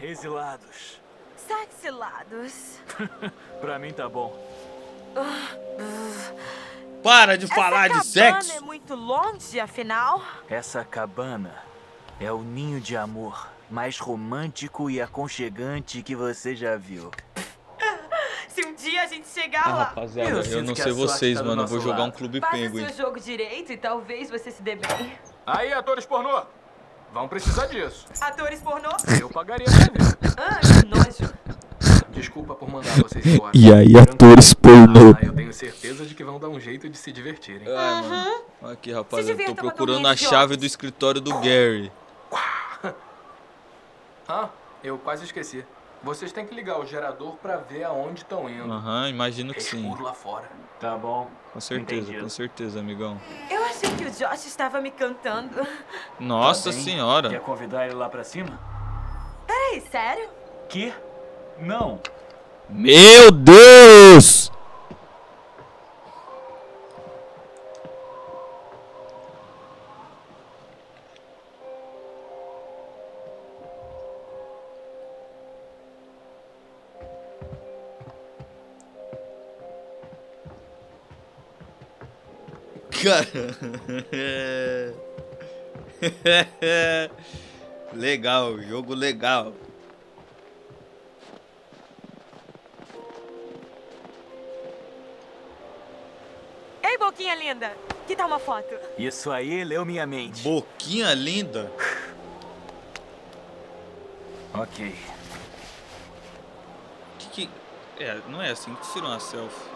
exilados. Sexilados. pra mim tá bom. Para de falar Essa de sexo. cabana é muito longe, afinal. Essa cabana é o ninho de amor mais romântico e aconchegante que você já viu. Se um dia a gente chegar Ah, lá, rapaziada, Eu eu, não sei vocês, tá mano. Eu vou jogar um lado. clube faça penguin. seu jogo direito e talvez você se dê bem. Aí, atores pornô. Vão precisar disso. Atores pornô? Eu pagaria pra ver. Ah, que nojo. Desculpa por mandar vocês embora. E aí, atores pornô? Ah, eu tenho certeza de que vão dar um jeito de se divertirem. Ai, mano. Aqui, rapaziada. Eu tô procurando a de chave do escritório do Gary. Ah, eu quase esqueci. Vocês têm que ligar o gerador pra ver aonde estão indo. Aham, imagino É que sim. lá fora. Tá bom. Com certeza, Entendido. com certeza, amigão. Eu achei que o Josh estava me cantando. Nossa Tá senhora. Quer convidar ele lá pra cima? Peraí, sério? Que? Não. Meu Deus! Cara. legal, jogo legal. Ei, boquinha linda. Que tal uma foto? Isso aí leu minha mente. Boquinha linda. Ok. Que que. É, não é assim que tira uma selfie.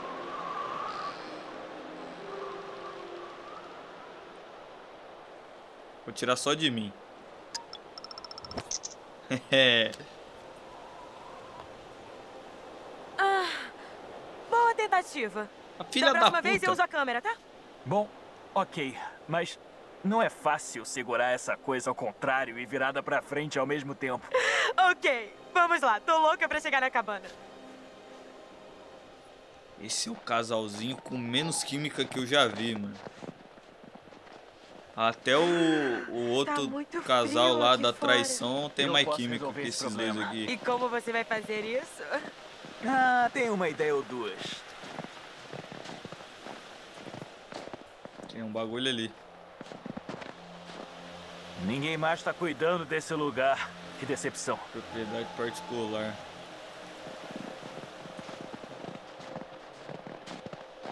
Vou tirar só de mim. É. Boa tentativa. A filha da da, próxima puta. vez eu uso a câmera, tá? Bom, ok. Mas não é fácil segurar essa coisa ao contrário e virada pra frente ao mesmo tempo. Ok, vamos lá. Tô louca pra chegar na cabana. Esse é o casalzinho com menos química que eu já vi, mano. Até o, o outro muito casal lá da fora. traição tem Eu mais química que esse esses dois problema. aqui. E como você vai fazer isso? Ah, tem uma ideia ou duas. Tem um bagulho ali. Ninguém mais tá cuidando desse lugar. Que decepção. Propriedade particular.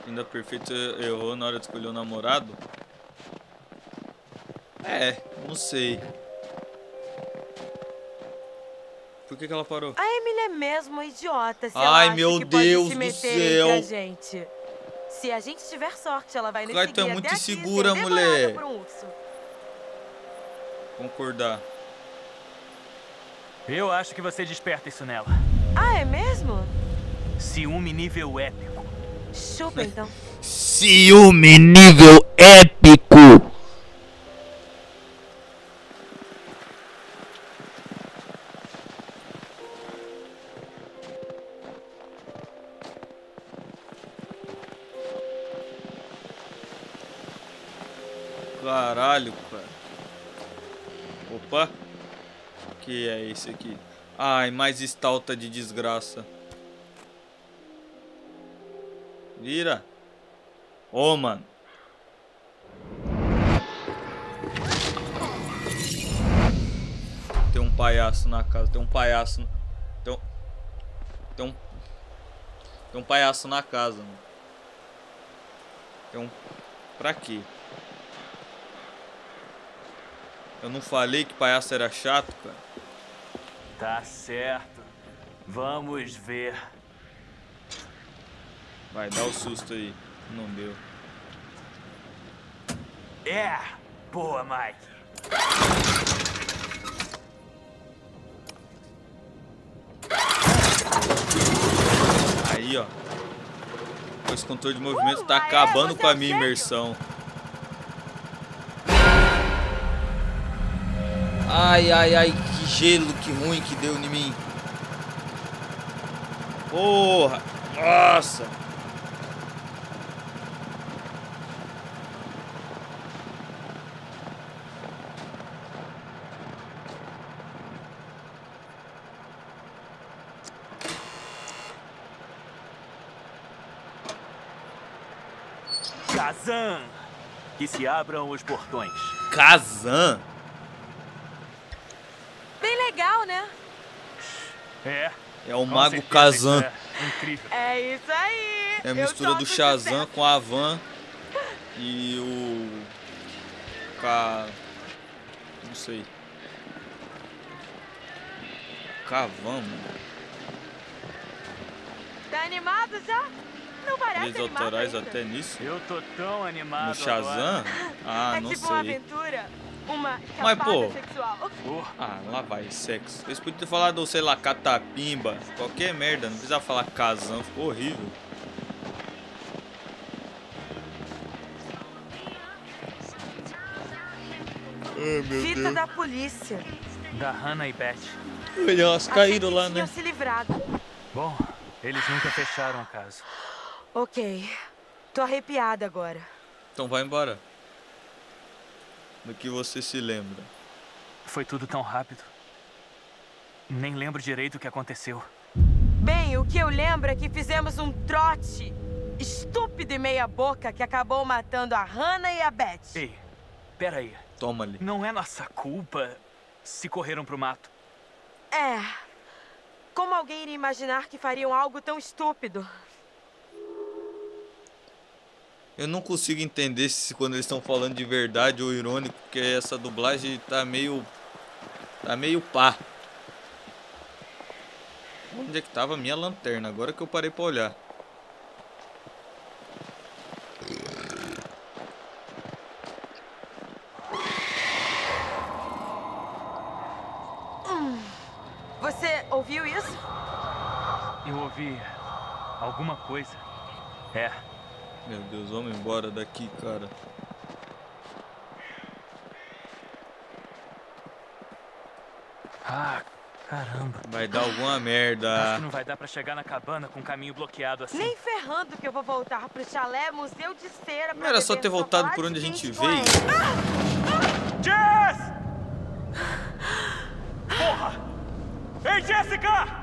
Ainda perfeito errou na hora de escolher o namorado? É, não sei. Por que, que ela parou? A Emily é mesmo idiota se Ai, ela meu que pode Deus se do meter céu. entre a gente. Se a gente tiver sorte, ela vai nos é seguir muito até insegura, mulher. por um urso. Concordar. Eu acho que você desperta isso nela. Ah, é mesmo? Ciúme nível épico. Chupa então. Ciúme nível épico. Esse aqui? Ai, mais estalta de desgraça. Vira. Ô, mano. Tem um palhaço na casa. Tem um palhaço. Tem um. Tem um. Tem um palhaço na casa, mano. Tem um. Pra quê? Eu não falei que palhaço era chato, cara. Tá certo. Vamos ver. Vai, dá o susto aí. Não deu. É! Boa, Mike. Aí, ó. Esse controle de movimento tá acabando com a minha imersão. Ai, ai, ai, gelo que ruim que deu em mim. Porra! Nossa! Kazan! Que se abram os portões. Kazan! É. É o Mago certeza, Kazan. É incrível. É isso aí. É a mistura do Shazam com a Van e o. Ca. Não sei. Cavan, mano. Tá animado já? Não parece animado autorais ainda. até nisso? Eu tô tão animado No Shazam? agora. Ah, é não tipo uma sei. aventura, uma Mas, pô. sexual. Porra, Ah, lá vai, sexo. Eles podiam ter falado, sei lá, catapimba, qualquer merda, não precisava falar casão, ficou horrível. Ai, meu Fita da polícia. da Hannah e Beth. Olha, elas caíram lá, né? se livrado. Bom, eles nunca fecharam o caso. Ok. Tô arrepiada agora. Então vai embora. Do que você se lembra. Foi tudo tão rápido. Nem lembro direito o que aconteceu. Bem, o que eu lembro é que fizemos um trote estúpido e meia boca que acabou matando a Hannah e a Beth. Ei, peraí. Toma ali. Não é nossa culpa se correram pro mato. É. Como alguém iria imaginar que fariam algo tão estúpido? Eu não consigo entender se quando eles estão falando de verdade ou irônico, porque essa dublagem tá meio. tá meio pá. Onde é que tava a minha lanterna? Agora que eu parei pra olhar. Você ouviu isso? Eu ouvi alguma coisa. É, Meu Deus, vamos embora daqui, cara. Ah, caramba. Vai dar alguma Acho merda. que não vai dar pra chegar na cabana com o caminho bloqueado assim. Nem ferrando que eu vou voltar pro chalé Museu de Cera Não era só ter voltado por onde a gente veio? ela. Jess! Porra! Ei, Jessica!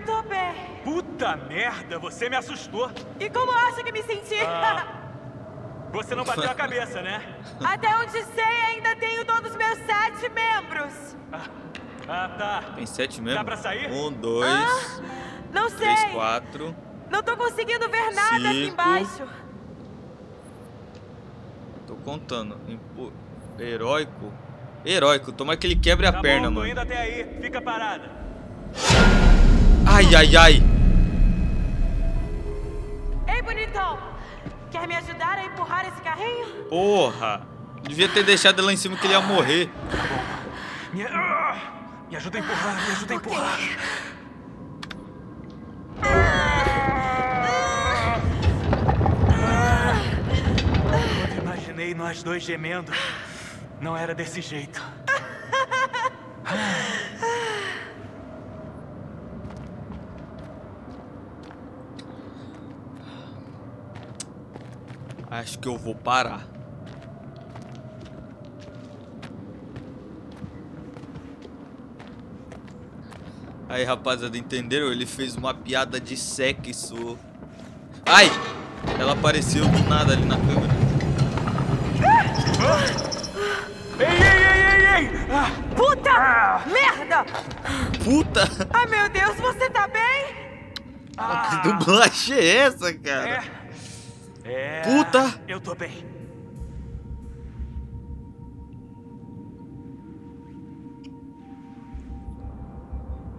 Eu tô bem. Puta merda, você me assustou. E como acha que me senti? Ah. Você não bateu a cabeça, né? Até onde sei, ainda tenho todos os meus sete membros. Ah, tá. Tem sete mesmo? Dá pra sair? Um, dois, Ah, Não sei. três, quatro. Não tô conseguindo ver nada aqui Cinco. embaixo. Tô contando. Impo- Heróico. Heróico, toma que ele quebre a Tá perna, bom, tô mano. indo até aí. Fica parada. Ai, ai, ai. Ei, bonitão. Quer me ajudar a empurrar esse carrinho? Porra. Devia ter deixado ele lá em cima que ele ia morrer. Me, ah! me ajuda a empurrar, me ajuda a empurrar. Quando imaginei nós dois gemendo, não era desse jeito. Acho que eu vou parar. Aí, rapaziada, entenderam? Ele fez uma piada de sexo. Ai! Ela apareceu do nada ali na câmera. Ei, ei, ei, ei, ei! Ah, Puta! Merda! Puta! Ai, meu Deus, você tá bem? Que dublagem é essa, cara? é. É. Puta! Eu tô bem.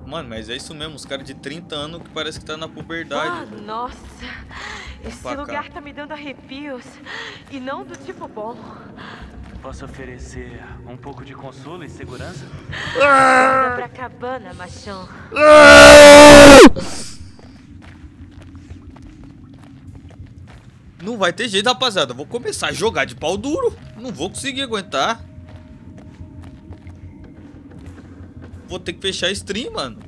Mano, mas é isso mesmo, os caras de 30 anos que parece que tá na Ah, puberdade. nossa. Esse lugar tá me dando arrepios. E não do tipo bom. Posso oferecer um pouco de consolo e segurança? Volta pra cabana, machão. Não vai ter jeito, rapaziada. Eu Vou começar a jogar de pau duro. Não vou conseguir aguentar. Vou ter que fechar a stream, mano.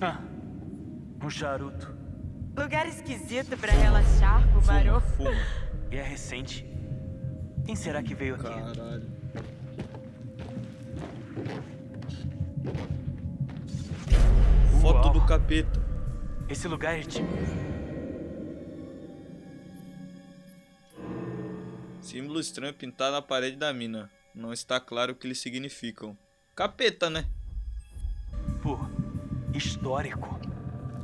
Ah, um charuto. Lugar esquisito pra relaxar, Bubarô. fuma. E é recente. Quem será que veio aqui? Caralho. Foto Uau. do capeta. Esse lugar é tipo. Símbolo estranho pintado na parede da mina. Não está claro o que eles significam. Capeta, né? Pô, histórico.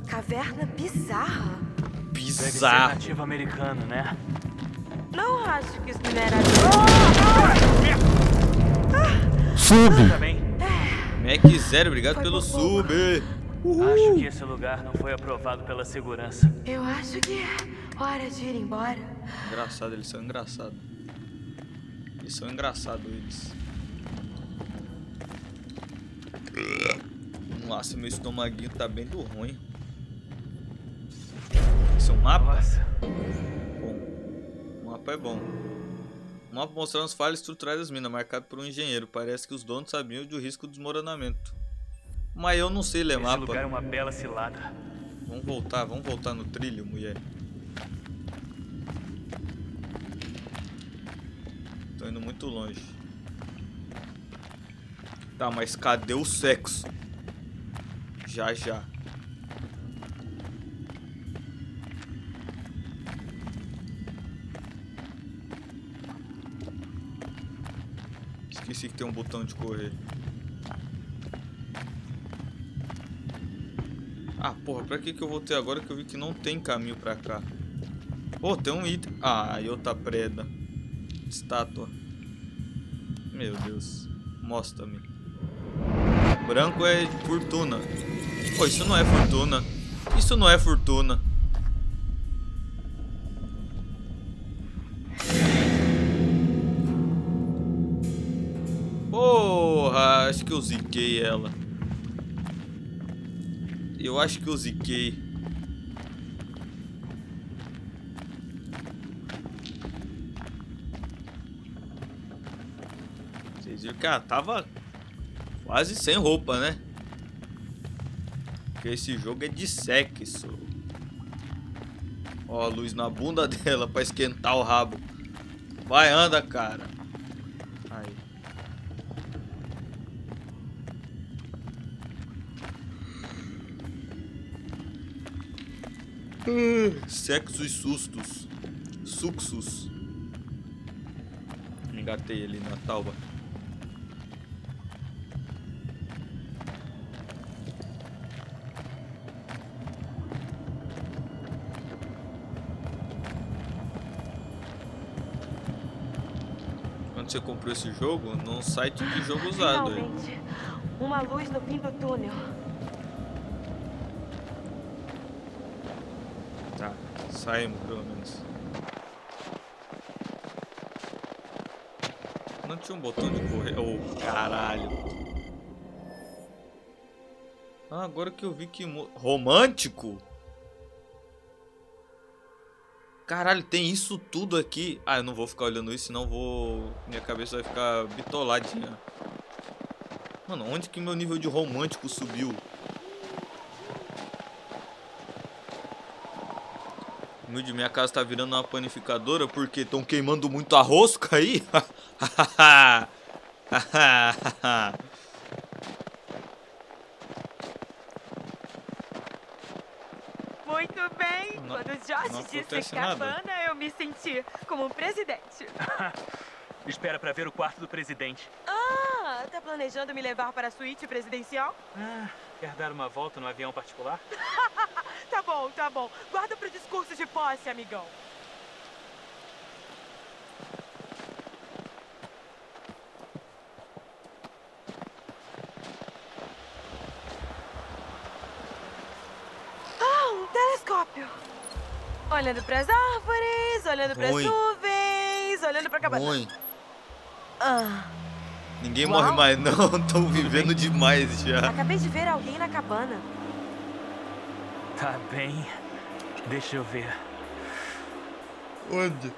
Caverna bizarra. Deve ser Bizarro. nativo americano, né? Não acho que isso minera... Tá bem. Mac Zero, obrigado Foi pelo sub. Acho que esse lugar não foi aprovado pela segurança. Eu acho que é hora de ir embora. Engraçado, eles são engraçados. Eles são engraçados, eles. Nossa, meu estomaguinho tá bem do ruim. Esse é um mapa? Nossa. Bom. O mapa é bom. O mapa mostrando as falhas estruturais das minas, marcado por um engenheiro. Parece que os donos sabiam do risco do desmoronamento. Mas eu não sei ler Esse mapa. lugar é uma bela cilada. Vamos voltar, vamos voltar no trilho, mulher. Tô indo muito longe. Tá, mas cadê o sexo? Já, já. Esqueci que tem um botão de correr. Ah, porra, pra que que eu voltei agora que eu vi que não tem caminho pra cá? Pô, tem um item. Ah, e outra preda. Estátua. Meu Deus. Mostra-me. Branco é fortuna. Pô, isso não é fortuna. Isso não é fortuna. Porra, acho que eu ziquei ela. Eu acho que eu ziquei. Ela tava quase sem roupa, né? Porque esse jogo é de sexo. Ó, a luz na bunda dela pra esquentar o rabo. Vai, anda, cara. Aí. Sexo e sustos. Suxos. Engatei ali na tauba. Quando você comprou esse jogo, num site de jogo usado. aí. Finalmente. Uma luz no fim do túnel. Tá, saímos pelo menos. Não tinha um botão de correr. Oh, caralho. Ah, agora que eu vi que. Romântico? Caralho, tem isso tudo aqui. Ah, eu não vou ficar olhando isso, senão vou. Minha cabeça vai ficar bitoladinha. Mano, onde que meu nível de romântico subiu? Humilde, minha casa tá virando uma panificadora porque estão queimando muito arroz aí. Muito bem. Não- Quando o Josh não disse acontece nada. cabana, eu me senti como um presidente. Espera pra ver o quarto do presidente. Ah, tá planejando me levar para a suíte presidencial? Ah, quer dar uma volta no avião particular? Tá bom, tá bom. Guarda pro discurso de posse, amigão. Ah, um telescópio. Olhando pras árvores, olhando pras Ruim. nuvens, olhando pra cabana. Ruim. Ah, Ninguém Uau. morre mais não, estão vivendo demais já. acabei de ver alguém na cabana. Tá bem. Deixa eu ver. Onde?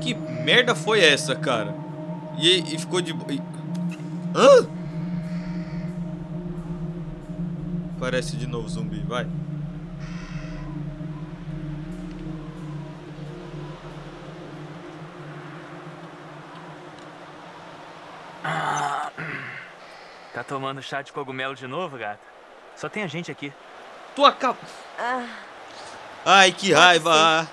Que merda foi essa, cara? E, e ficou de. bo- e- Hã? Parece de novo zumbi, vai. Tá tomando chá de cogumelo de novo, gata? Só tem a gente aqui. tua capa. Ah, Ai, que raiva!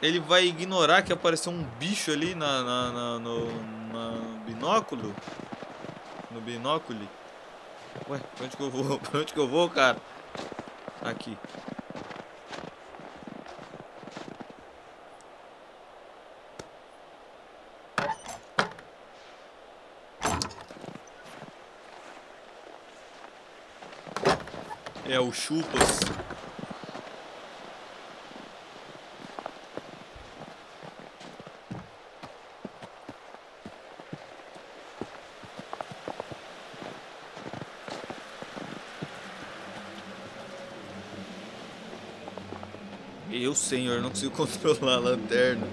Ele vai ignorar que apareceu um bicho ali na, na, na- no na binóculo? No binóculo? Ué, pra onde que eu vou? Pra onde que eu vou, cara? Aqui. É o Chupas. Eu, senhor, não consigo controlar a lanterna.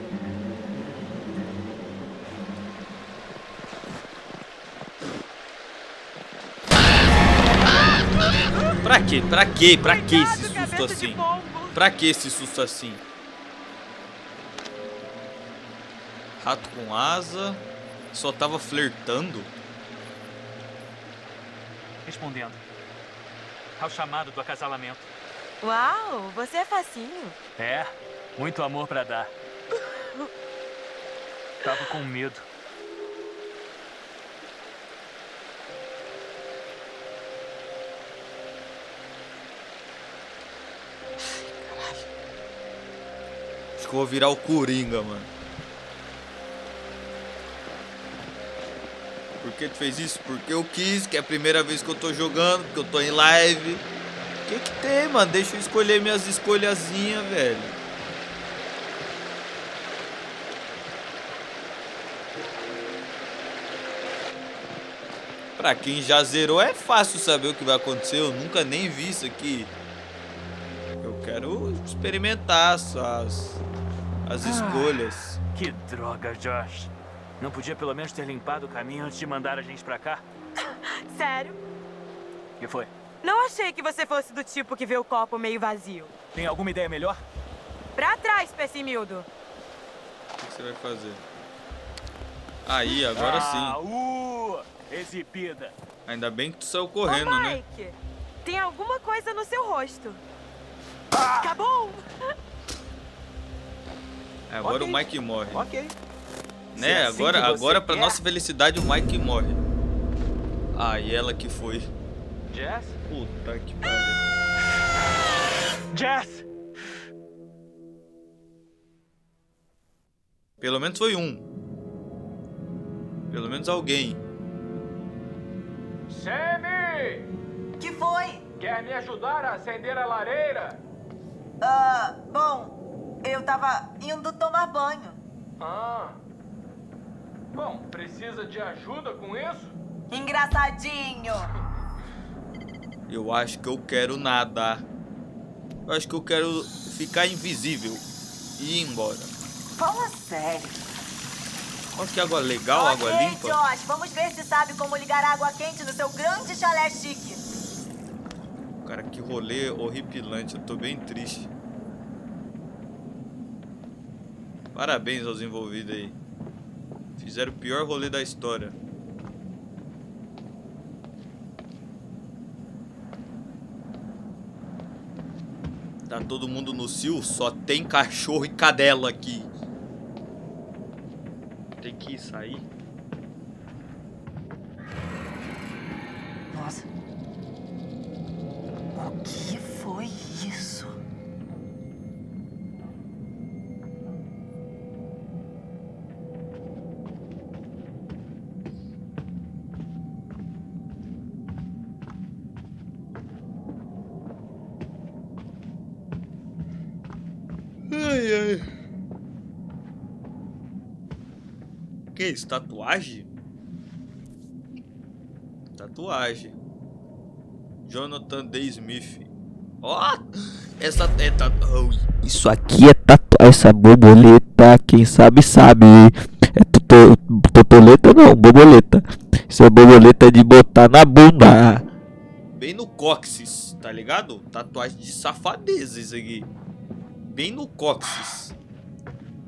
Pra quê? Pra quê? Pra que esse susto assim? Pra que esse susto assim? Rato com asa. Só tava flertando. Respondendo. Ao chamado do acasalamento. Uau, você é facinho. É, muito amor pra dar. Tava com medo. Acho que eu vou virar o Coringa, mano. Por que tu fez isso? Porque eu quis, que é a primeira vez que eu tô jogando, porque eu tô em live. O que que tem, mano? Deixa eu escolher minhas escolhazinhas, velho. Pra quem já zerou é fácil saber o que vai acontecer. Eu nunca nem vi isso aqui. Eu quero experimentar as, as, as escolhas. Que droga, Josh. Não podia pelo menos ter limpado o caminho antes de mandar a gente pra cá? Sério? O que foi? Não achei que você fosse do tipo que vê o copo meio vazio. Tem alguma ideia melhor? Pra trás, Pessimildo. O que você vai fazer? Aí, agora ah, sim. Uh, exibida. Ainda bem que tu saiu correndo, Ô, né? Mike, tem alguma coisa no seu rosto. Ah! Acabou! Agora Ok. o Mike morre. Ok. Né? É assim agora, agora pra quer. nossa felicidade, o Mike morre. Ah, e ela que foi. Jess? Puta que pariu. Jess! Pelo menos foi um. Pelo menos alguém. Sammy! Que foi? Quer me ajudar a acender a lareira? Ah, bom, eu tava indo tomar banho. Ah. Bom, precisa de ajuda com isso? Engraçadinho. Eu acho que eu quero nadar. Eu acho que eu quero ficar invisível e ir embora. Fala sério. Olha que água legal, água ok, limpa. Josh, vamos ver se sabe como ligar água quente no seu grande chalé chique. Cara, que rolê horripilante. Eu tô bem triste. Parabéns aos envolvidos aí. Fizeram o pior rolê da história. Tá todo mundo no cio, só tem cachorro e cadela aqui. Tem que sair. Nossa. O que foi isso? Ai, ai. Que isso? Tatuagem? Tatuagem. Jonathan D. Smith. Ó! essa é tatu... Isso aqui é tatu... Essa borboleta, quem sabe sabe. É totoleta não, borboleta. Isso é borboleta de botar na bunda. Bem no cóccix, tá ligado? Tatuagem de safadeza isso aqui. Bem no cóccix.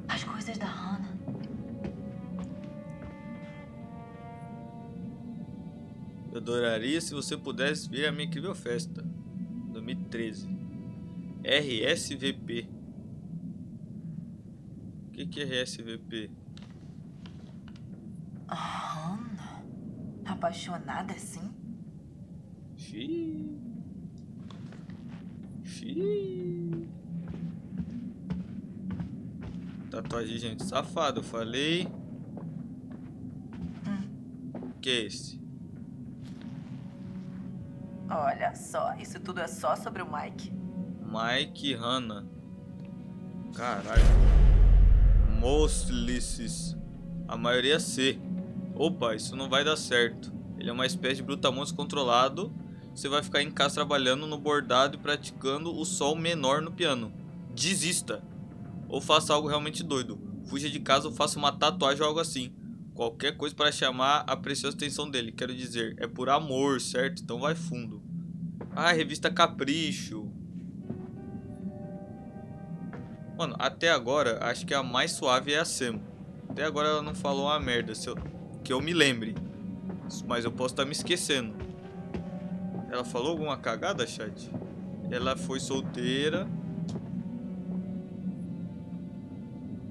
As coisas da Eu adoraria se você pudesse vir à minha incrível festa. 2013. RSVP. O que, que é RSVP? Ana? Apaixonada assim? Xiii. Xiii. Tatuagem, gente, safado, eu falei. Que é esse? Olha só, isso tudo é só sobre o Mike. Mike Hanna. Caralho. Moslices. A maioria C. Opa, isso não vai dar certo. Ele é uma espécie de brutamontes controlado. Você vai ficar em casa trabalhando no bordado e praticando o sol menor no piano. Desista. Ou faça algo realmente doido. Fuja de casa ou faça uma tatuagem ou algo assim. Qualquer coisa para chamar a preciosa atenção dele. Quero dizer, é por amor, certo? Então vai fundo. Ah, revista Capricho. Mano, até agora, acho que a mais suave é a Sam. Até agora ela não falou uma merda, eu, que eu me lembre. Mas eu posso estar me esquecendo. Ela falou alguma cagada, chat? Ela foi solteira.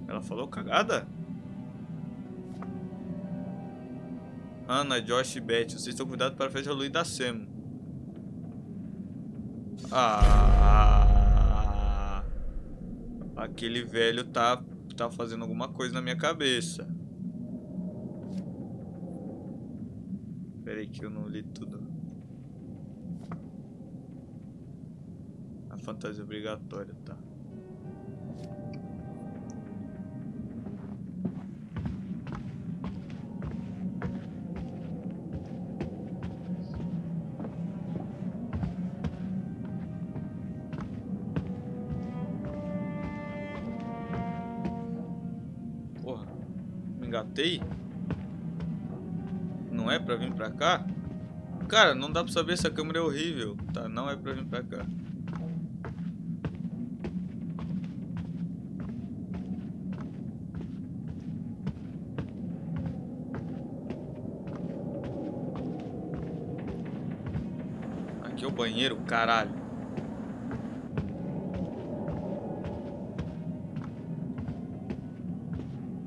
Ela falou cagada? Ana, Josh e Beth, vocês estão cuidados para a festa de Halloween da. Ah, aquele velho tá, tá fazendo alguma coisa na minha cabeça. Pera aí que eu não li tudo. A fantasia obrigatória, tá. Me engatei? Não é pra vir pra cá? Cara, não dá pra saber se a câmera é horrível. Tá, não é pra vir pra cá. Aqui é o banheiro, caralho.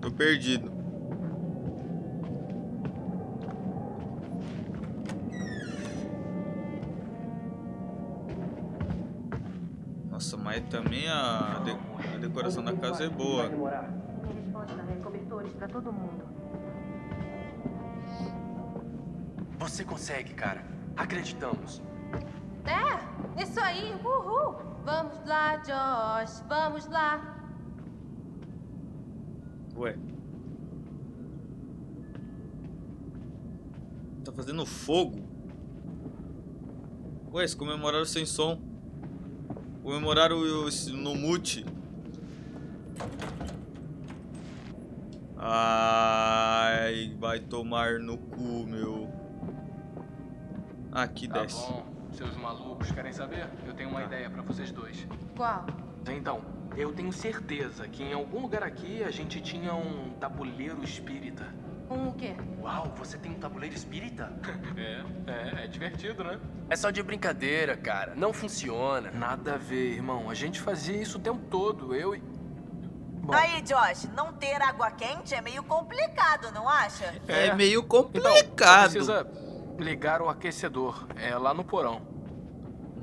Tô perdido. Você consegue, cara. Acreditamos. É, isso aí, uhul! Vamos lá, Josh, vamos lá. Ué. Tá fazendo fogo? Ué, eles comemoraram sem som. Comemoraram o- no mute. Ai, vai tomar no cu, meu. Aqui Tá desce. bom, seus malucos querem saber? Eu tenho uma ideia pra vocês dois. Qual? Então, eu tenho certeza que em algum lugar aqui a gente tinha um tabuleiro espírita. Um o quê? Uau, você tem um tabuleiro espírita? É, é, é divertido, né? É só de brincadeira, cara. Não funciona. Nada a ver, irmão. A gente fazia isso o tempo todo, eu e. Bom, Aí, Josh, não ter água quente é meio complicado, não acha? É, meio então, complicado. precisa ligar o aquecedor. É lá no porão.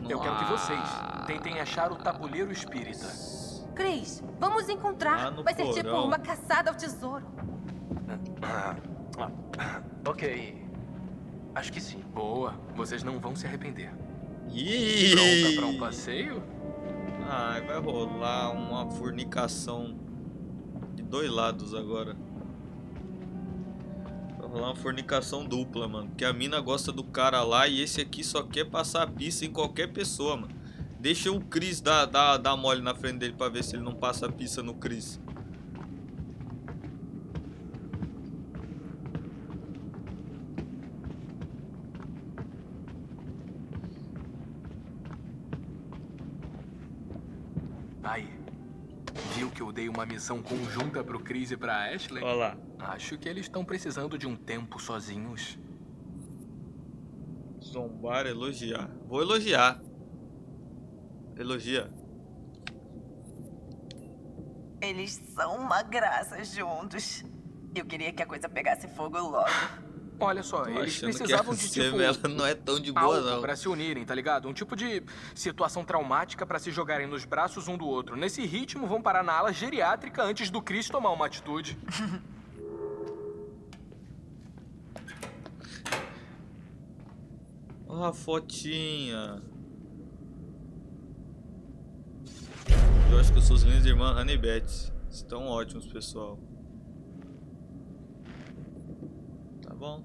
Eu quero que vocês tentem achar o tabuleiro espírita. Cris, vamos encontrar. Vai ser tipo uma caçada ao tesouro. Ok. Acho que sim. Boa, vocês não vão se arrepender. Ih! Pronta pra um passeio? Ai, vai rolar uma fornicação de dois lados agora. Rolar uma fornicação dupla, mano. Porque a mina gosta do cara lá e esse aqui só quer passar a pista em qualquer pessoa, mano. Deixa o Chris dar, dar, dar mole na frente dele pra ver se ele não passa a pista no Chris. Aí. Viu que eu dei uma missão conjunta pro Chris e pra Ashley? Olha lá. Acho que eles estão precisando de um tempo sozinhos. Zombar, elogiar. Vou elogiar. Elogia. Eles são uma graça juntos. Eu queria que a coisa pegasse fogo logo. Olha só, Tô eles achando que precisavam a de tipo não é tão de boa, não. pra se unirem, tá ligado? Um tipo de situação traumática pra se jogarem nos braços um do outro. Nesse ritmo, vão parar na ala geriátrica antes do Chris tomar uma atitude. Ó a fotinha. Eu acho que suas lindas irmãs Honey Beth estão ótimos, pessoal. Tá bom.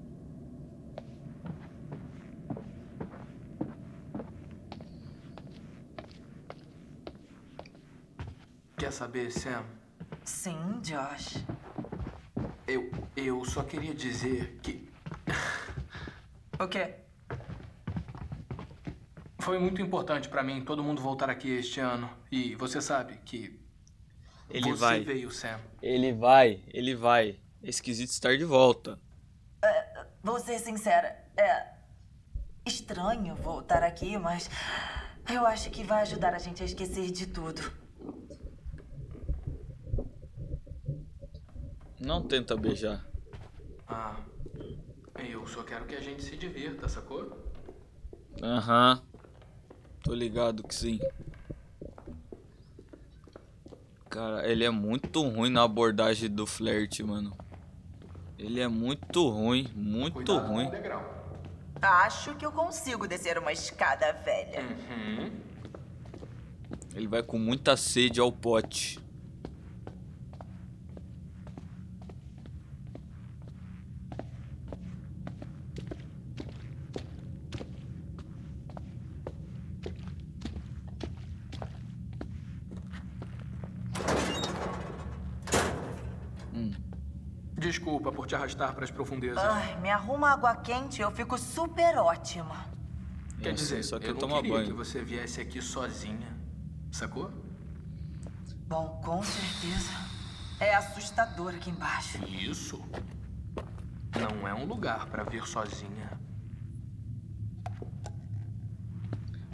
Quer saber, Sam? Sim, Josh. Eu, eu só queria dizer que O quê? foi muito importante pra mim todo mundo voltar aqui este ano. E você sabe que Ele você vai. veio, Sam. Ele vai, ele vai. É esquisito estar de volta. Vou ser sincera. É estranho voltar aqui, mas eu acho que vai ajudar a gente a esquecer de tudo. Não tenta beijar. Ah, eu só quero que a gente se divirta, sacou? Aham. Tô ligado que sim. Cara, ele é muito ruim na abordagem do flerte, mano. Ele é muito ruim, muito Cuidado ruim. Acho que eu consigo descer uma escada velha. Uhum. Ele vai com muita sede ao pote. Desculpa por te arrastar para as profundezas. Ai, me arruma água quente, eu fico super ótima. Quer Eu dizer, sei, só que eu eu tomo queria banho. que você viesse aqui sozinha, sacou? Bom, com certeza. É assustador aqui embaixo. Isso não é um lugar para vir sozinha.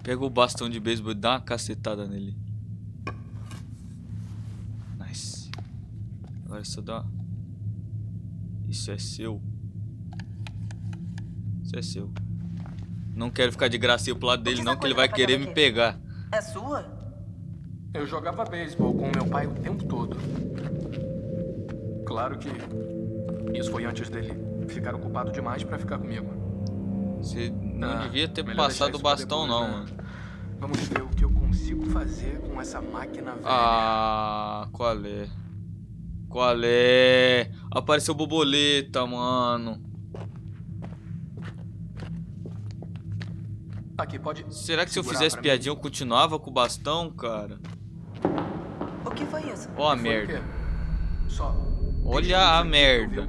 Pega o bastão de beisebol e dá uma cacetada nele. Nice. Agora só dá. Isso é seu. Isso é seu. Não quero ficar de gracinha pro lado dele, que não, que ele vai tá querer me pegar. É sua? Eu jogava beisebol com meu pai o tempo todo. Claro que isso foi antes dele ficar ocupado demais para ficar comigo. Você não Ah, devia ter passado o bastão, depois, não, né? mano. Vamos ver o que eu consigo fazer com essa máquina velha. Ah, qual é? Qual é? Apareceu borboleta, mano. Aqui, pode. Será que se eu fizesse pra mim? piadinha eu continuava com o bastão, cara? O que foi isso? Ó a Foi o merda. Olha a merda.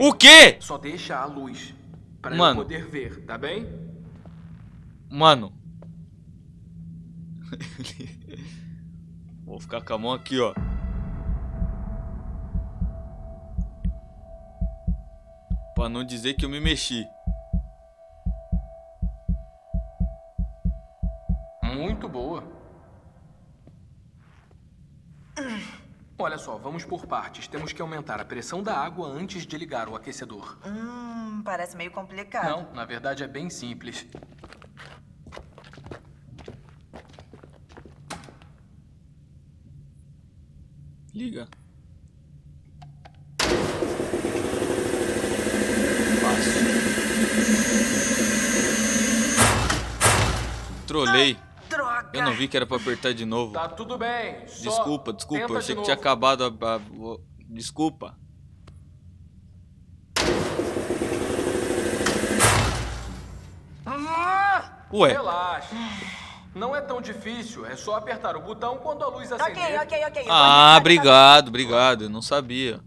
O quê? Só deixa a luz. Pra Mano. eu poder ver, tá bem? Mano. Vou ficar com a mão aqui, ó. Pra não dizer que eu me mexi. Muito boa. Olha só, vamos por partes. Temos que aumentar a pressão da água antes de ligar o aquecedor. Hum, parece meio complicado. Não, na verdade é bem simples. Liga. Fácil. Trolei. Eu não vi que era pra apertar de novo. Tá tudo bem. só Desculpa, desculpa. tenta Eu achei de que tinha acabado a, a- Desculpa. Ué, Relaxa. Não é tão difícil. É só apertar o botão quando a luz acender. Ok, ok, ok. eu tô ah, ligada, obrigado, obrigado. Eu não sabia.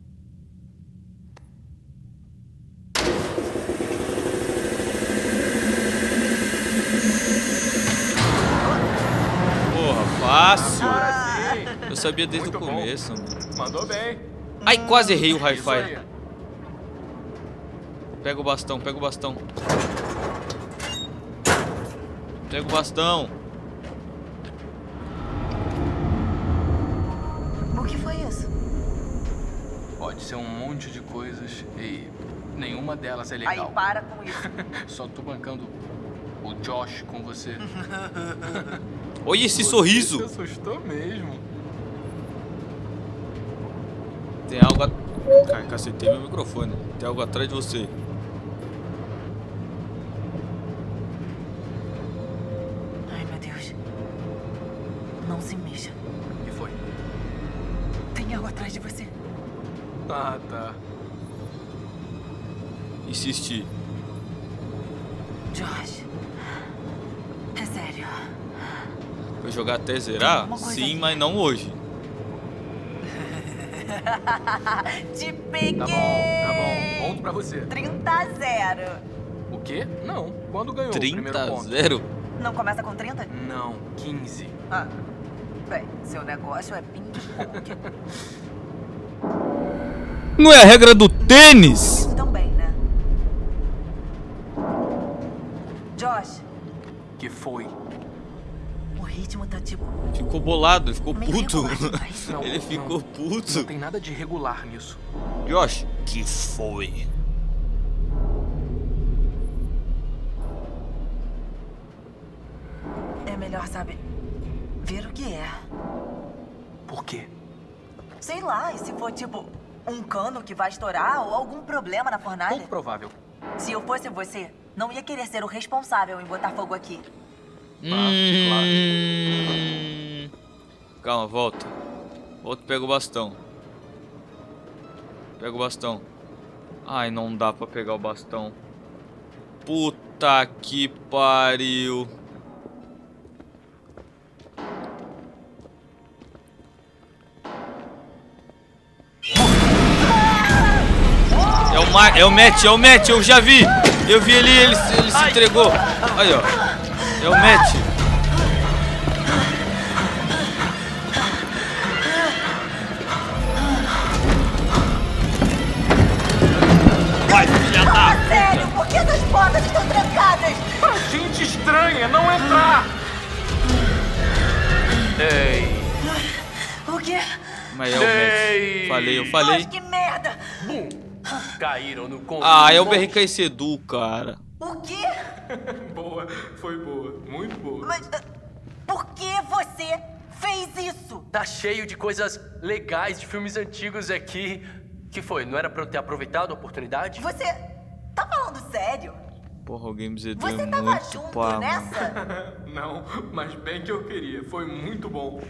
Sabia desde Muito o bom. começo. mano. Mandou bem. Ai, quase errei o hi-fi. Pega o bastão, pega o bastão. Pega o bastão. O que foi isso? Pode ser um monte de coisas e nenhuma delas é legal. Aí, para com isso. Só tô bancando o Josh com você. Olha esse Você sorriso. se assustou mesmo. Tem algo. A... Ai, cacetei meu microfone. Tem algo atrás de você. Ai, meu Deus. Não se mexa. O que foi? Tem algo atrás de você. Ah, tá. Insistir. Jogar até zerar? Sim, aí. mas não hoje. Te peguei! Tá bom, tá bom. Ponto pra você. 30 a 0. O quê? Não. Quando ganhou o 30 primeiro a ponto? 0? Não começa com 30? Não, 15. Ah. Bem, seu negócio é ping-pong. Não é a regra do tênis? Ficou bolado, ele ficou puto. demais. Não, Ele não. ficou Não puto. tem nada de regular nisso. Josh, que foi? É melhor, sabe, ver o que é. Por quê? Sei lá, e se for tipo um cano que vai estourar ou algum problema na fornalha? Pouco provável. Se eu fosse você, não ia querer ser o responsável em botar fogo aqui. Hum... Calma, volta. Volta e pega o bastão. Pega o bastão. Ai, não dá pra pegar o bastão. Puta que pariu. É o, Ma é o Matt, é o Matt, eu já vi. Eu vi ele, ele, ele se entregou. Aí, ó. É o Matt. Estranha não entrar. Ei, O quê? Mas é o. Falei, eu falei. Mas que merda! bum! Caíram no conto. Ah, é o BRK Edu, cara. O quê? Boa, foi boa. Muito boa. Mas ah, por que você fez isso? Tá cheio de coisas legais de filmes antigos aqui. Que foi? Não era pra eu ter aproveitado a oportunidade? Você tá falando sério? Porra, o Games Edu é Você tava muito junto pá, nessa? Não, mas bem que eu queria. Foi muito bom.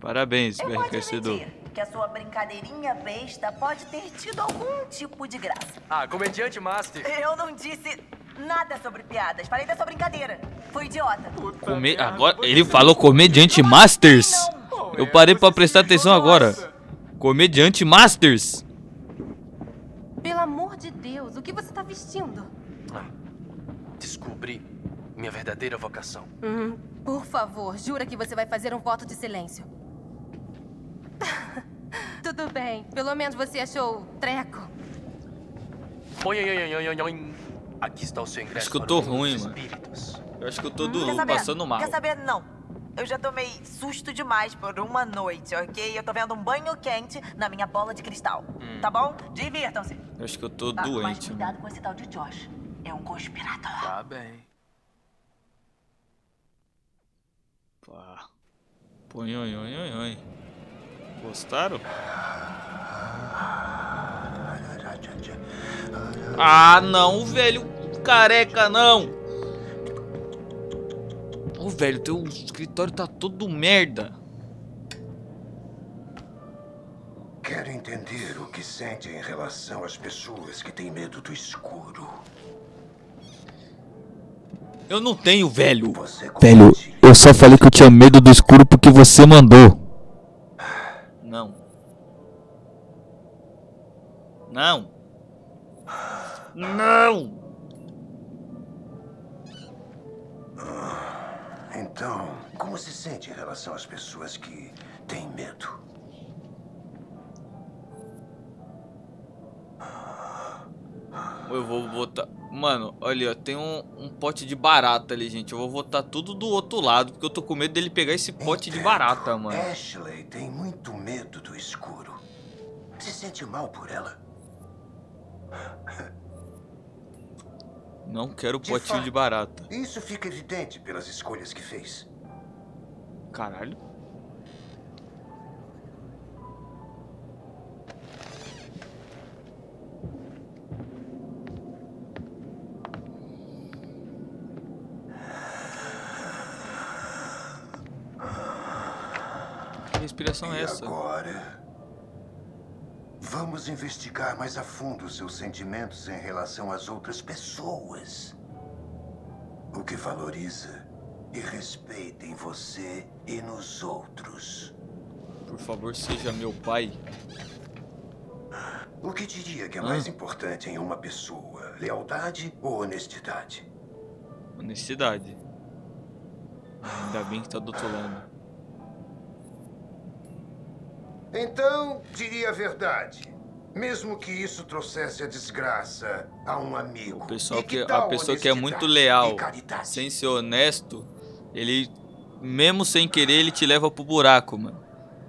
Parabéns, Eu pode BRK Edu. admitir que a sua brincadeirinha besta pode ter tido algum tipo de graça. Ah, comediante master. Eu não disse nada sobre piadas. Falei da sua brincadeira. Foi idiota. Come... Agora, ele falou comediante Masters. Eu parei pra prestar atenção agora. Comediante Masters. Pelo amor de Deus, o que você tá vestindo? Ah, descobri minha verdadeira vocação. Hum, por favor, jura que você vai fazer um voto de silêncio. Tudo bem, pelo menos você achou treco. Oi, oi, oi, oi, oi, oi. Aqui está o seu ingresso. Acho que eu tô ruim, dos mano. espíritos. Eu acho que eu tô do... Hum, passando mal. Quer saber? Não. Eu já tomei susto demais por uma noite, ok? Eu tô vendo um banho quente na minha bola de cristal. Hum. Tá bom? Divirtam-se. Eu acho que eu tô Ah, mas doente, cuidado com esse tal de Josh. É um conspirador. Tá bem. Pá. Põe, oi, oi, oi, oi. Gostaram? Ah, não, velho. Careca, não. Ô, velho, teu escritório tá todo merda. Quero entender o que sente em relação às pessoas que têm medo do escuro. Eu não tenho, velho. Velho, eu só falei que eu tinha medo do escuro porque você mandou. Não. Não. Não. Então, como se sente em relação às pessoas que têm medo? Eu vou botar... Mano, olha, ó, tem um, um pote de barata ali, gente. Eu vou botar tudo do outro lado, porque eu tô com medo dele pegar esse pote de barata, mano. Ashley tem muito medo do escuro. Se sente mal por ela? Não quero De potinho fato. de barata. Isso fica evidente pelas escolhas que fez. Caralho. Que respiração é E essa? agora? Vamos investigar mais a fundo seus sentimentos em relação às outras pessoas. O que valoriza e respeita em você e nos outros. Por favor, seja meu pai. O que diria que é Hã? mais importante em uma pessoa? Lealdade ou honestidade? Honestidade. Ainda bem que tá do outro lado. Então, diria a verdade. Mesmo que isso trouxesse a desgraça a um amigo. O pessoal que, a pessoa que é muito leal, sem ser honesto, ele, mesmo sem querer, ele te leva pro buraco, mano.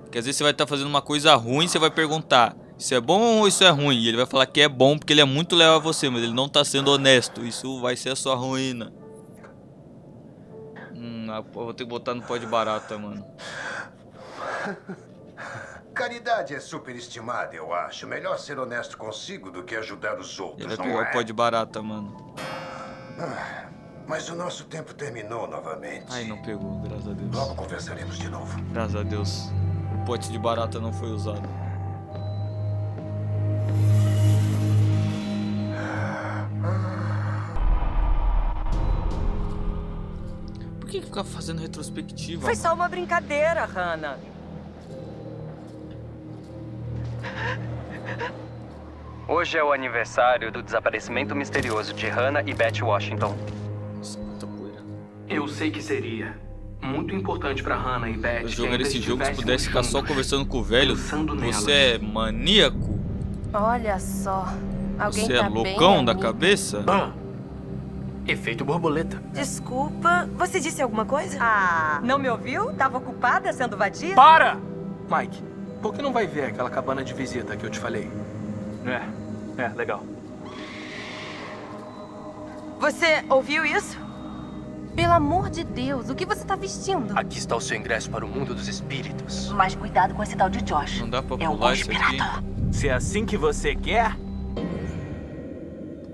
Porque às vezes você vai estar fazendo uma coisa ruim, você vai perguntar, isso é bom ou isso é ruim? E ele vai falar que é bom porque ele é muito leal a você, mas ele não tá sendo honesto. Isso vai ser a sua ruína. Hum, eu vou ter que botar no pó de barata, mano. Caridade é superestimada, eu acho. Melhor ser honesto consigo do que ajudar os Ele outros, vai não pegar é? o pó de barata, mano. Ah, Mas o nosso tempo terminou novamente. Ai, não pegou, graças a Deus. Logo conversaremos de novo. Graças a Deus. O pote de barata não foi usado. Por que que fica fazendo retrospectiva? Foi só uma brincadeira, Hannah. Hoje é o aniversário do desaparecimento misterioso de Hannah e Beth Washington. Eu sei que seria muito importante pra Hannah e Beth. Eu que jogaria esse jogo se pudesse ficar só conversando com o velho. Você é maníaco? Olha só. Alguém Você é tá bem loucão da amiga. cabeça? Efeito borboleta. Desculpa, você disse alguma coisa? Ah, não me ouviu? Tava ocupada sendo vadia? Para! Mike, por que não vai ver aquela cabana de visita que eu te falei? É, é, legal. Você ouviu isso? Pelo amor de Deus, o que você tá vestindo? Aqui está o seu ingresso para o mundo dos espíritos. Mas cuidado com esse tal de Josh. Não dá pra É um pular isso aqui? conspirador. Se é assim que você quer,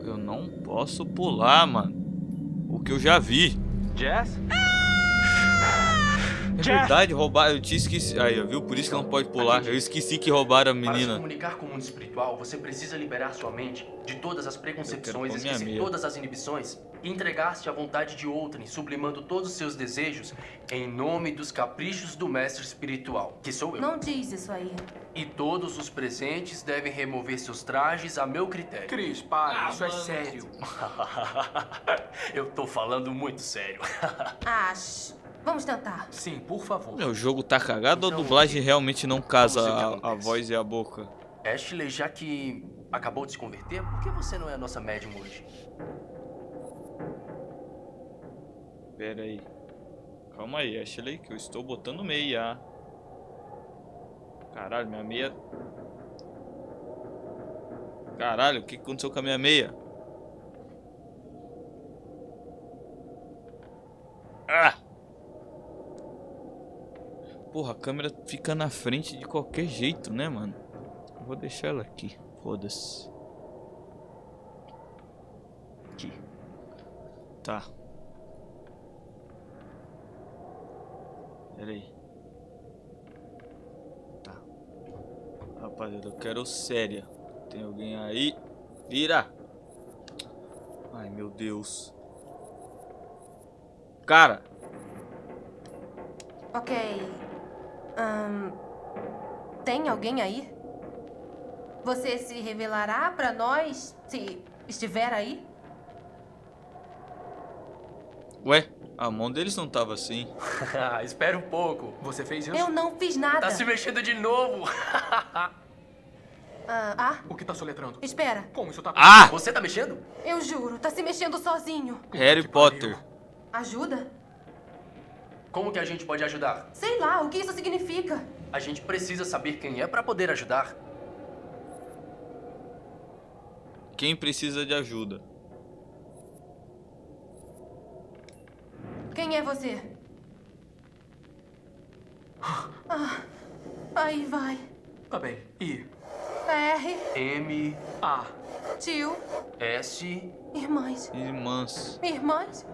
Eu não posso pular, mano. O que eu já vi. Jess? É verdade, roubaram. Eu tinha esquecido. Aí, viu? Por isso que não pode pular. Eu esqueci que roubaram a Para se menina. comunicar com o mundo espiritual, você precisa liberar sua mente de todas as preconcepções, esquecer todas as inibições e entregar-se à vontade de outrem, sublimando todos os seus desejos em nome dos caprichos do mestre espiritual, que sou eu. Não diz isso aí. E todos os presentes devem remover seus trajes a meu critério. Cris, para, isso é sério. eu tô falando muito sério. Acho. Vamos tentar. Sim, por favor. Meu, o jogo tá cagado ou a dublagem realmente não casa a, a voz e a boca? Ashley, já que acabou de se converter, por que você não é a nossa médium hoje? Pera aí. Calma aí, Ashley, que eu estou botando meia. Caralho, minha meia. Caralho, o que que aconteceu com a minha meia? Ah! Porra, a câmera fica na frente de qualquer jeito, né, mano? Vou deixar ela aqui. Foda-se. Aqui. Tá. Pera aí. Tá. Rapaziada, eu quero séria. Tem alguém aí? Vira! Ai, meu Deus. Cara! Ok. Ahn, tem alguém aí? Você se revelará pra nós se estiver aí? Ué? A mão deles não tava assim. Ah, Espera um pouco. Você fez isso? Eu não fiz nada. Tá se mexendo de novo. Ah, ah, O que tá soletrando? espera. Como isso tá... Ah! Você tá mexendo? Eu juro, tá se mexendo sozinho. Harry Potter. Ajuda? Como que a gente pode ajudar? Sei lá, o que isso significa? A gente precisa saber quem é pra poder ajudar. Quem precisa de ajuda? Quem é você? Ah, aí vai. Tá bem. I. R, M, A. tio, S. irmãs. Irmãs. Irmãs?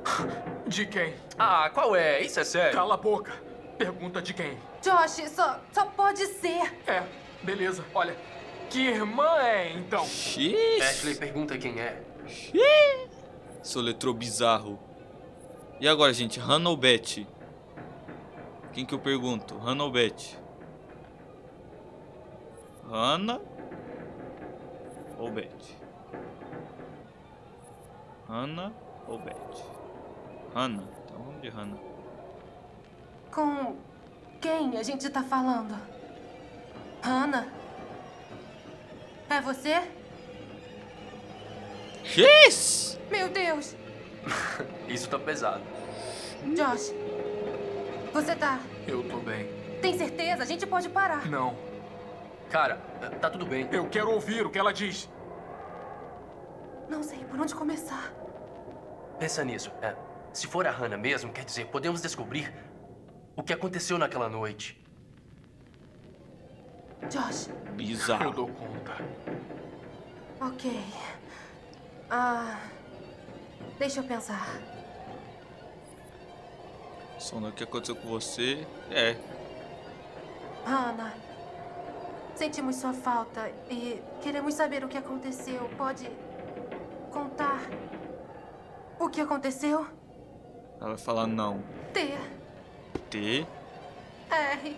De quem? Ah, qual é? Isso é sério. Cala a boca. Pergunta de quem? Josh, só, só pode ser. É, beleza. Olha, que irmã é, então? Xiii. Ashley pergunta quem é. Soletrou bizarro. E agora, gente? Hannah ou Beth? Quem que eu pergunto? Hannah ou Beth? Hannah ou Beth? Hannah ou Beth? Hannah. Então vamos de Hannah. Com quem a gente tá falando? Hannah? É você? Yes! Meu Deus! Isso tá pesado. Josh, você tá. Eu tô bem. Tem certeza? A gente pode parar. Não. Cara, tá tudo bem. Eu quero ouvir o que ela diz. Não sei por onde começar. Pensa nisso. É, se for a Hannah mesmo, quer dizer, podemos descobrir o que aconteceu naquela noite. Josh, Eu Bizarro. dou conta. ok. Ah. Deixa eu pensar. Só o que aconteceu com você? É. Hannah, sentimos sua falta e queremos saber o que aconteceu. Pode contar o que aconteceu? Ela vai falar não. T, T. R,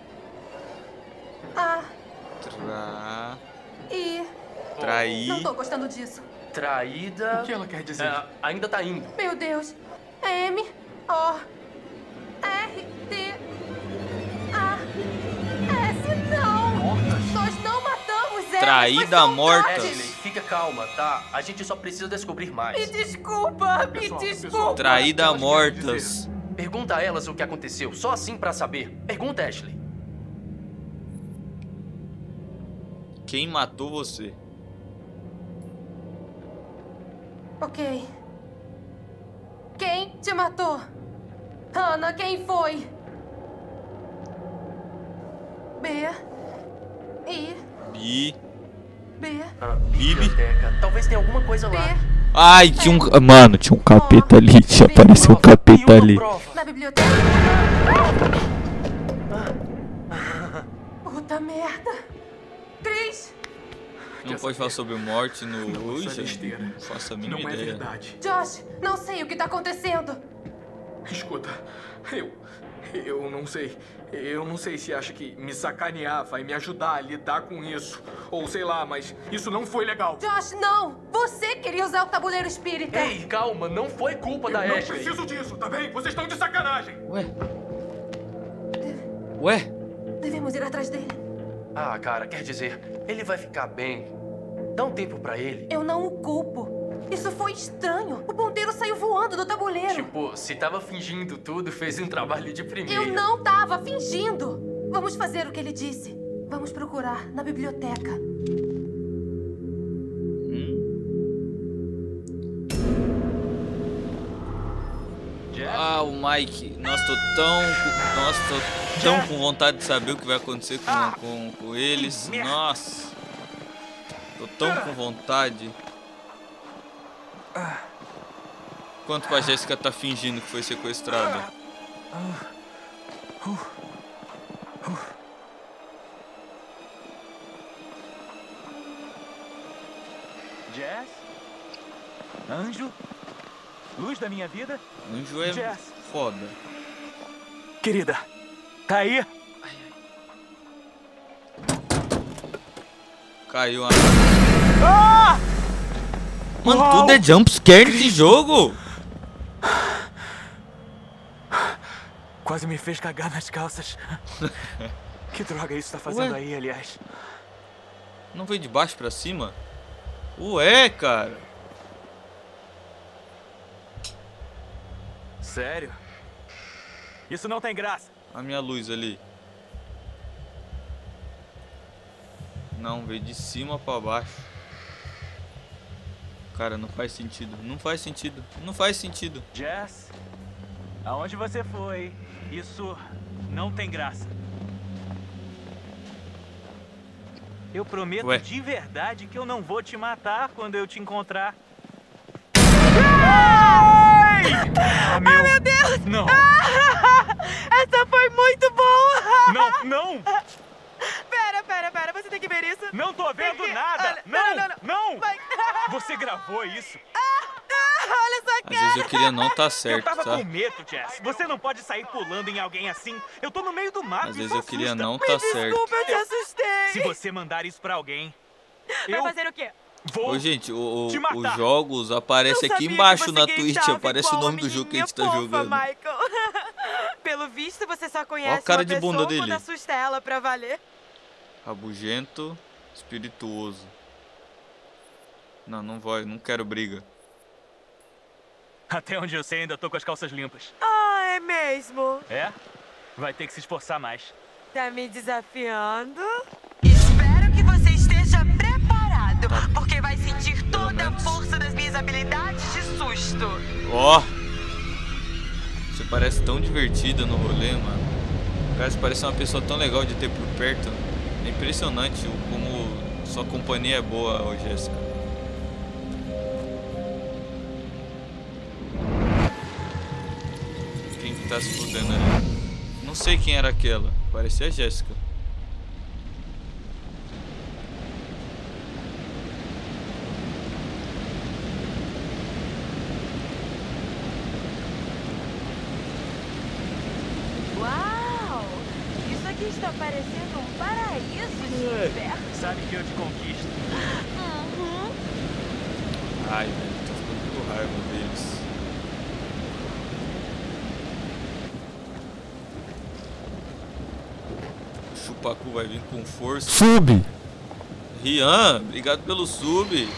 A, Tra. I. Trair. Não tô gostando disso. Traída. O que ela quer dizer? É, ainda tá indo. Meu Deus. É M, O, R, T, A, S. Não! Nós não matamos ela. Traída um morta. Fica calma, tá? A gente só precisa descobrir Me mais. desculpa, me Pessoal, desculpa. pessoal. Traída mortas. Pergunta a elas o que aconteceu, só assim pra saber. Pergunta, Ashley. Quem matou você? Ok. Quem te matou? Hannah, quem foi? B. I. Bi. B. Ah, Bibi. Talvez tenha alguma coisa B. lá. Ai, tinha um. Mano, tinha um capeta ali. Tinha aparecido um capeta ali. Na biblioteca. Puta merda. Cris. Não pode falar sobre morte no. É besteira. Não faço a mínima Não é ideia. verdade. Josh, não sei o que tá acontecendo. Escuta, eu. Eu não sei. Eu não sei se acha que me sacanear vai me ajudar a lidar com isso. Ou sei lá, mas isso não foi legal. Josh, não! Você queria usar o tabuleiro espírita. Ei, calma, não foi culpa Eu da não Ashley. preciso disso, tá bem? Vocês estão de sacanagem. Ué? Ué? Devemos ir atrás dele. Ah, cara, quer dizer, ele vai ficar bem. Dá um tempo pra ele. Eu não o culpo. Isso foi estranho. O ponteiro saiu voando do tabuleiro. Tipo, se tava fingindo tudo, fez um trabalho de primeira. Eu não tava fingindo. Vamos fazer o que ele disse. Vamos procurar na biblioteca. Ah, o Mike. Nossa, tô tão. Nossa, tô tão com vontade de saber o que vai acontecer com, com, com eles. Nossa. Tô tão com vontade. Quanto pra Jéssica tá fingindo que foi sequestrada? Jess? Anjo? Luz da minha vida? Anjo é Jess. foda. Querida, tá aí? Caiu a. Ah! Mano, tudo é jumpscare nesse jogo! Quase me fez cagar nas calças. que droga isso tá fazendo Ué? aí, aliás? Não veio de baixo pra cima? Ué, cara. Sério? Isso não tem graça. A minha luz ali. Não, veio de cima pra baixo. Cara, não faz sentido. Não faz sentido. Não faz sentido. Jess, aonde você foi? Isso não tem graça. Eu prometo Ué. de verdade que eu não vou te matar quando eu te encontrar. Ai! Ah, meu. Ai, meu Deus! Não. Essa foi muito boa! Não, não! Pera, pera, você tem que ver isso. Não tô vendo que- nada! Olha, Não, não, não, não! Vai. Você gravou isso? Olha sua Às vezes eu queria não tá Eu certo, tava tá? com medo, Jess. Você não pode sair pulando em alguém assim. Eu tô no meio do mato. Às vezes eu queria não tá certo. Desculpa, eu te assustei. Se você mandar isso pra alguém, Vai eu fazer o quê? vou. Ô, gente, o, os jogos aparecem aqui embaixo na Twitch. Aparece o nome a do jogo que a gente tá fofa, jogando. Michael. Pelo visto, você só conhece Ó a cara uma de pessoa bunda dele. assusta ela pra valer. Rabugento, espirituoso. Não, não vai, não quero briga. Até onde eu sei, ainda tô com as calças limpas. Ah, é mesmo? É? Vai ter que se esforçar mais. Tá me desafiando? Espero que você esteja preparado, porque vai sentir toda a força das minhas habilidades de susto. Ó! Você parece tão divertida no rolê, mano. Cara, você parece uma pessoa tão legal de ter por perto. É impressionante o como sua companhia é boa, Jéssica. Quem que tá se fudendo ali? Não sei quem era aquela. Parecia a Jéssica. Uau! Isso aqui está parecendo um paraíso de inverno. Sabe que eu te conquisto. Uhum. Ai, velho, tô ficando com raiva deles. O Chupacu vai vir com força. Sub! Rian, obrigado pelo sub.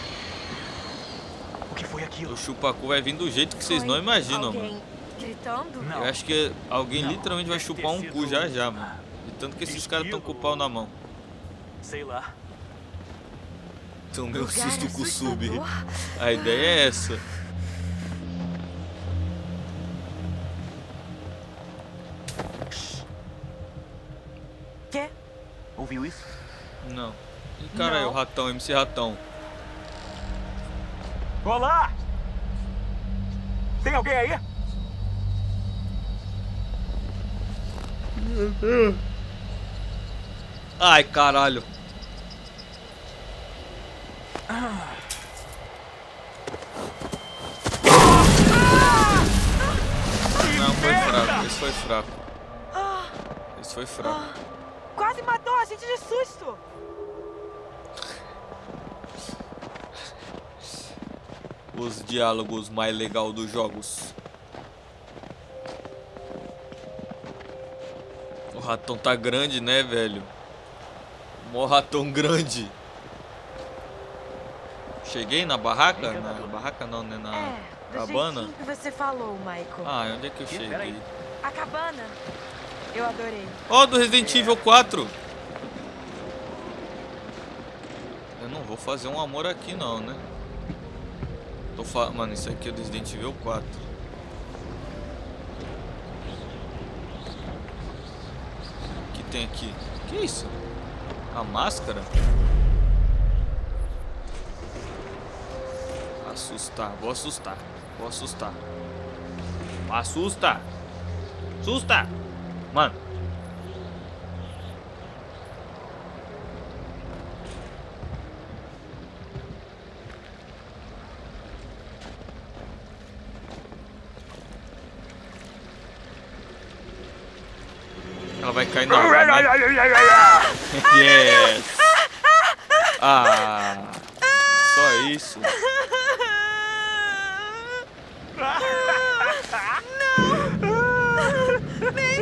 O que foi aquilo? O Chupacu vai vir do jeito que vocês não imaginam, Alguém mano. gritando? Eu acho que alguém Não. literalmente vai chupar um cu já já, mano. De tanto que esses caras estão com o pau na mão. Sei lá. Tomei um Lugar susto com o sub. A ideia é essa. Ratão, MC Ratão. Olá! Tem alguém aí? Ai, caralho. Não, foi fraco. Esse foi fraco. Esse foi fraco. Quase matou a gente de susto. Os diálogos mais legal dos jogos. O ratão tá grande, né, velho? Mó ratão grande. Cheguei na barraca? Na barraca não, né? Na É, do cabana? que você falou, Michael. Ah, onde é que eu cheguei? A cabana. Eu adorei. Ó, do Resident Evil 4. Eu não vou fazer um amor aqui não, né? Tô fa... Mano, isso aqui é do Resident Evil 4. O que tem aqui? Que isso? A máscara? Assustar, vou assustar. Vou assustar. Assusta! Assusta! Mano. Na água, né? yes! Ah! Só isso. Nem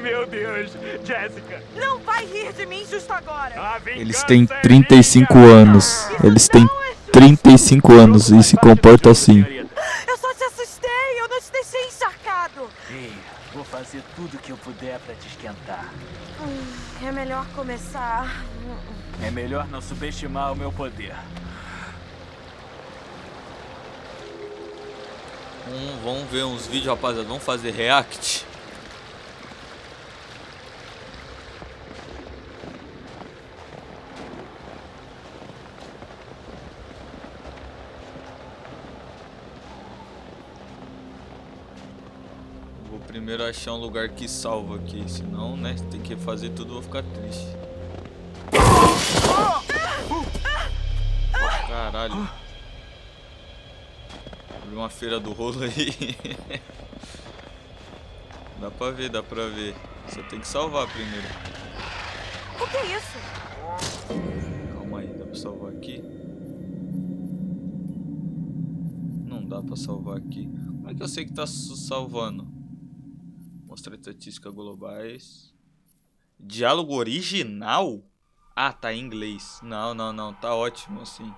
Meu Deus, Jéssica. Não vai rir de mim justo agora. Eles têm 35 anos. Eles têm 35 anos e se comportam assim. Eu só te assustei, eu não te deixei encharcado. Ei, vou fazer tudo que eu puder pra te esquentar. Hum, É melhor começar. É melhor não subestimar o meu poder. Hum, vamos ver uns vídeos, rapaziada. Vamos fazer react. Vou primeiro achar um lugar que salva aqui, senão, né, tem que fazer tudo, vou ficar triste. Caralho. Abriu uma feira do rolo aí. dá pra ver, dá pra ver. Só tem que salvar primeiro. O que é isso? Calma aí, dá pra salvar aqui? Não dá pra salvar aqui. Como é que eu sei que tá salvando? Mostrar estatística globais. Diálogo original? Ah, tá em inglês. Não, não, não. Tá ótimo assim.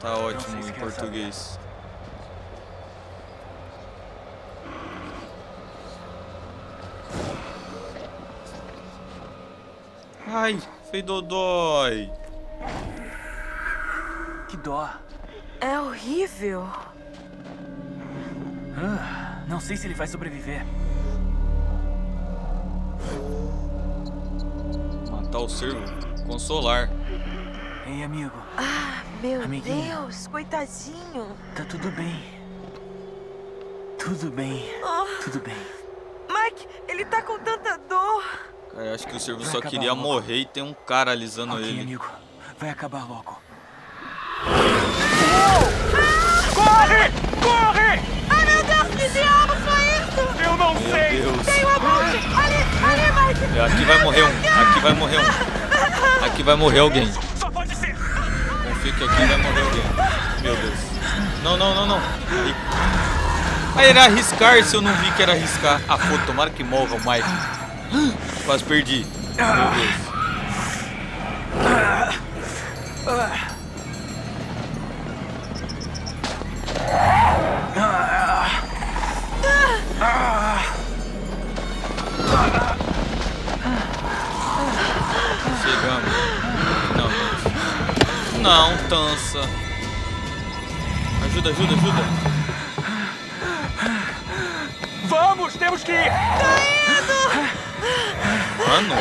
Tá ótimo em português. Ai, Feidodói. Que dó. É horrível. Ah, não sei se ele vai sobreviver. Matar o cervo. Consolar. Ei, amigo. Ah, meu Amiguinho. Deus, coitadinho. Tá tudo bem. Tudo bem. Ah. Tudo bem. Mike, ele tá com tanta dor. Cara, eu acho que o cervo Vai só queria logo. morrer e tem um cara alisando Ok, ele. amigo. Vai acabar logo. Corre! Corre! Ai, meu Deus, que diabo foi isso? Eu não Meu sei! Deus. Tem uma morte. Ali, ali, Mike. Aqui vai morrer um. Aqui vai morrer um. Aqui vai morrer alguém. Que aqui vai morrer alguém. Meu Deus. Não, não, não, não. Aí. Ah, era arriscar se eu não vi que era arriscar. Ah, pô, tomara que morra o Mike. Quase perdi. Meu Deus. Chegamos. Não, Tança. Ajuda, ajuda, ajuda. Vamos, temos que ir! Mano,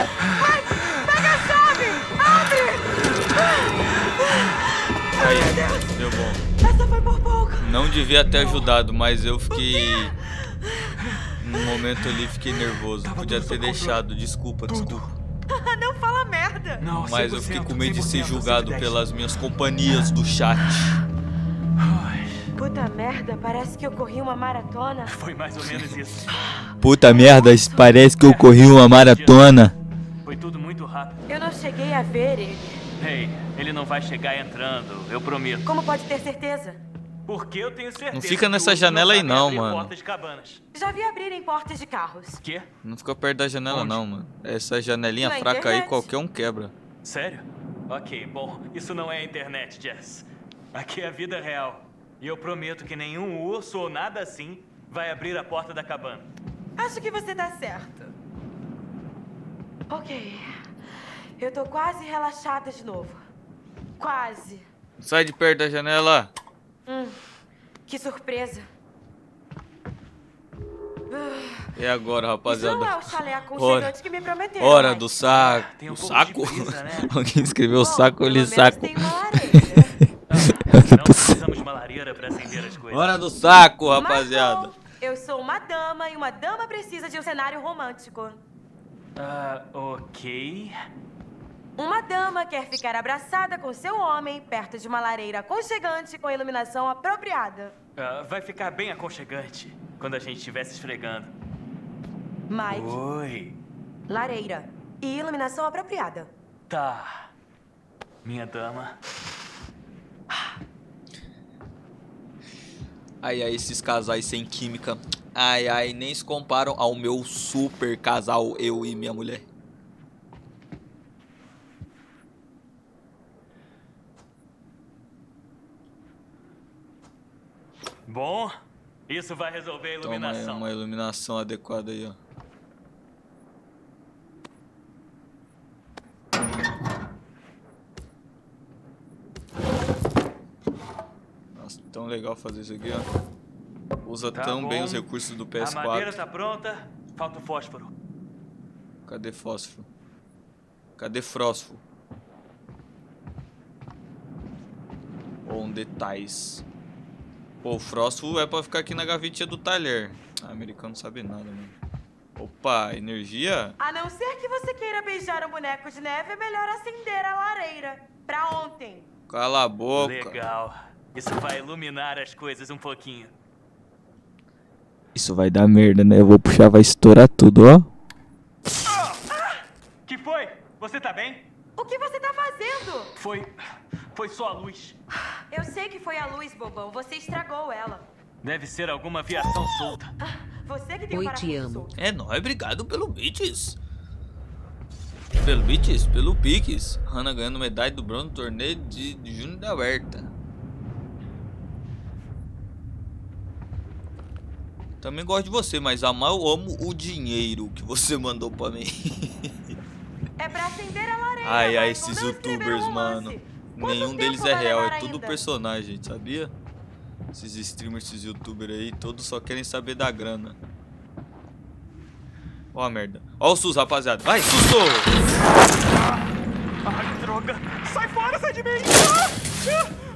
Pega a chave. Abre. aí, deu bom. Essa foi por pouco. Não devia ter ajudado, mas eu fiquei. No momento ali fiquei nervoso. Podia ter deixado. Desculpa, desculpa. Não fala merda. Não, Mas eu fiquei com medo de ser 100%, julgado 110. pelas minhas companhias do chat. Puta merda, parece que eu corri uma maratona. Foi mais ou menos isso. Puta merda, parece que eu corri uma maratona. Foi tudo muito rápido. Eu não cheguei a ver ele. Ei, ele não vai chegar entrando, eu prometo. Como pode ter certeza? Porque eu tenho certeza. Não fica que nessa janela aí não, abrir mano. Portas de cabanas. Já vi abrirem portas de carros. Quê? Não fica perto da janela, não, mano. Essa janelinha Na fraca aí, internet. qualquer um quebra. Sério? Ok, bom, isso não é a internet, Jess. Aqui é a vida real. E eu prometo que nenhum urso ou nada assim vai abrir a porta da cabana. Acho que você tá certo. Ok. Eu tô quase relaxada de novo. Quase. Sai de perto da janela. Hum, que surpresa. E agora, rapaziada? não é o chalé Hora, aconchegante que me prometeram. hora Mike. do saco. Tem um o saco? brisa, né? Alguém escreveu Bom, saco, ele menos saco. tem uma lareira. Não precisamos de uma lareira pra acender as coisas. Hora do saco, rapaziada. Mas bom, eu sou uma dama e uma dama precisa de um cenário romântico. Ah, ok. Uma dama quer ficar abraçada com seu homem perto de uma lareira aconchegante com iluminação apropriada. Ah, vai ficar bem aconchegante quando a gente estiver se esfregando. Mike, Oi. lareira e iluminação apropriada. Tá. Minha dama. Ai, ai, esses casais sem química. Ai, ai, nem se comparam ao meu super casal, eu e minha mulher. Bom, isso vai resolver a Toma iluminação. uma iluminação adequada aí, ó. Nossa, tão legal fazer isso aqui, ó. Usa Tá tão bem bom. os recursos do A madeira PS4. tá pronta, falta o fósforo. Cadê fósforo? Cadê fósforo? On detalhes. Pô, o fósforo é pra ficar aqui na gavetinha do talher. Ah, americano não sabe nada, mano. Opa, energia? A não ser que você queira beijar um boneco de neve, é melhor acender a lareira. Pra ontem. Cala a boca. Legal. Isso vai iluminar as coisas um pouquinho. Isso vai dar merda, né? Eu vou puxar, vai estourar tudo, ó. Que foi? Você tá bem? O que você tá fazendo? Foi. Foi só a luz. Eu sei que foi a luz, bobão. Você estragou ela. Deve ser alguma viação solta. Você que tem o parafuso solto. É nóis, obrigado pelo Beats. Pelo Beats, pelo Piques. Hannah ganhando medalha do bronze no torneio de, de Júnior da Berta. Também gosto de você, mas amar eu amo o dinheiro que você mandou pra mim. Pra acender a lareira. Ai, ai, esses youtubers, um mano. Quanto Nenhum deles é real, é tudo ainda? personagem, sabia? Esses streamers, esses youtubers aí, todos só querem saber da grana. Ó a merda. Ó o SUS, rapaziada. Vai, susto! Ai, droga! Sai fora, sai de mim!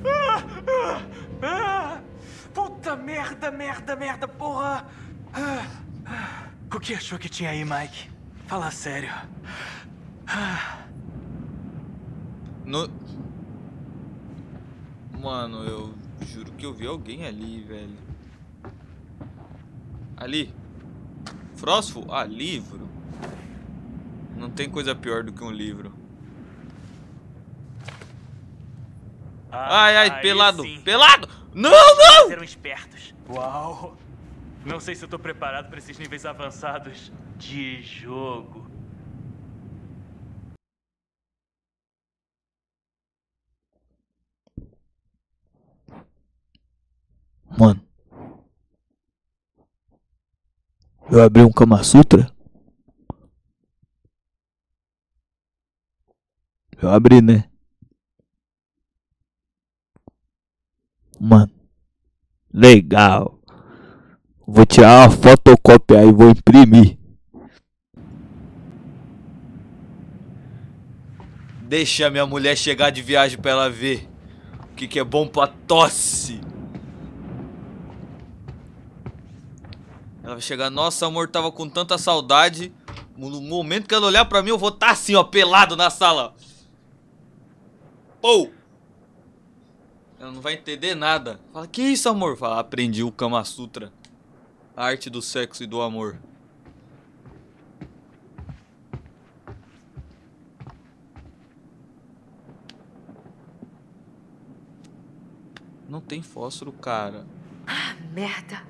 Ah! Ah! Ah! Ah! Puta merda, merda, merda, porra! Ah! Ah! O que achou que tinha aí, Mike? Fala sério. Ah! No... Mano, eu juro que eu vi alguém ali, velho. Ali. Frósforo? Ah, livro. Não tem coisa pior do que um livro. Ai, ai, aí pelado. sim. Pelado! Não, não! Eram espertos. Uau! Não sei se eu tô preparado pra esses níveis avançados de jogo. Mano. Eu abri um Kama Sutra? Eu abri, né? Mano. Legal. Vou tirar uma fotocópia e vou imprimir. Deixa minha mulher chegar de viagem pra ela ver o que, que é bom pra tosse. Ela vai chegar, nossa amor, tava com tanta saudade. No momento que ela olhar pra mim, eu vou estar assim, ó, pelado na sala. Pô! Ela não vai entender nada. Fala, que isso, amor? Fala, aprendi o Kama Sutra. A arte do sexo e do amor. Não tem fósforo, cara. Merda.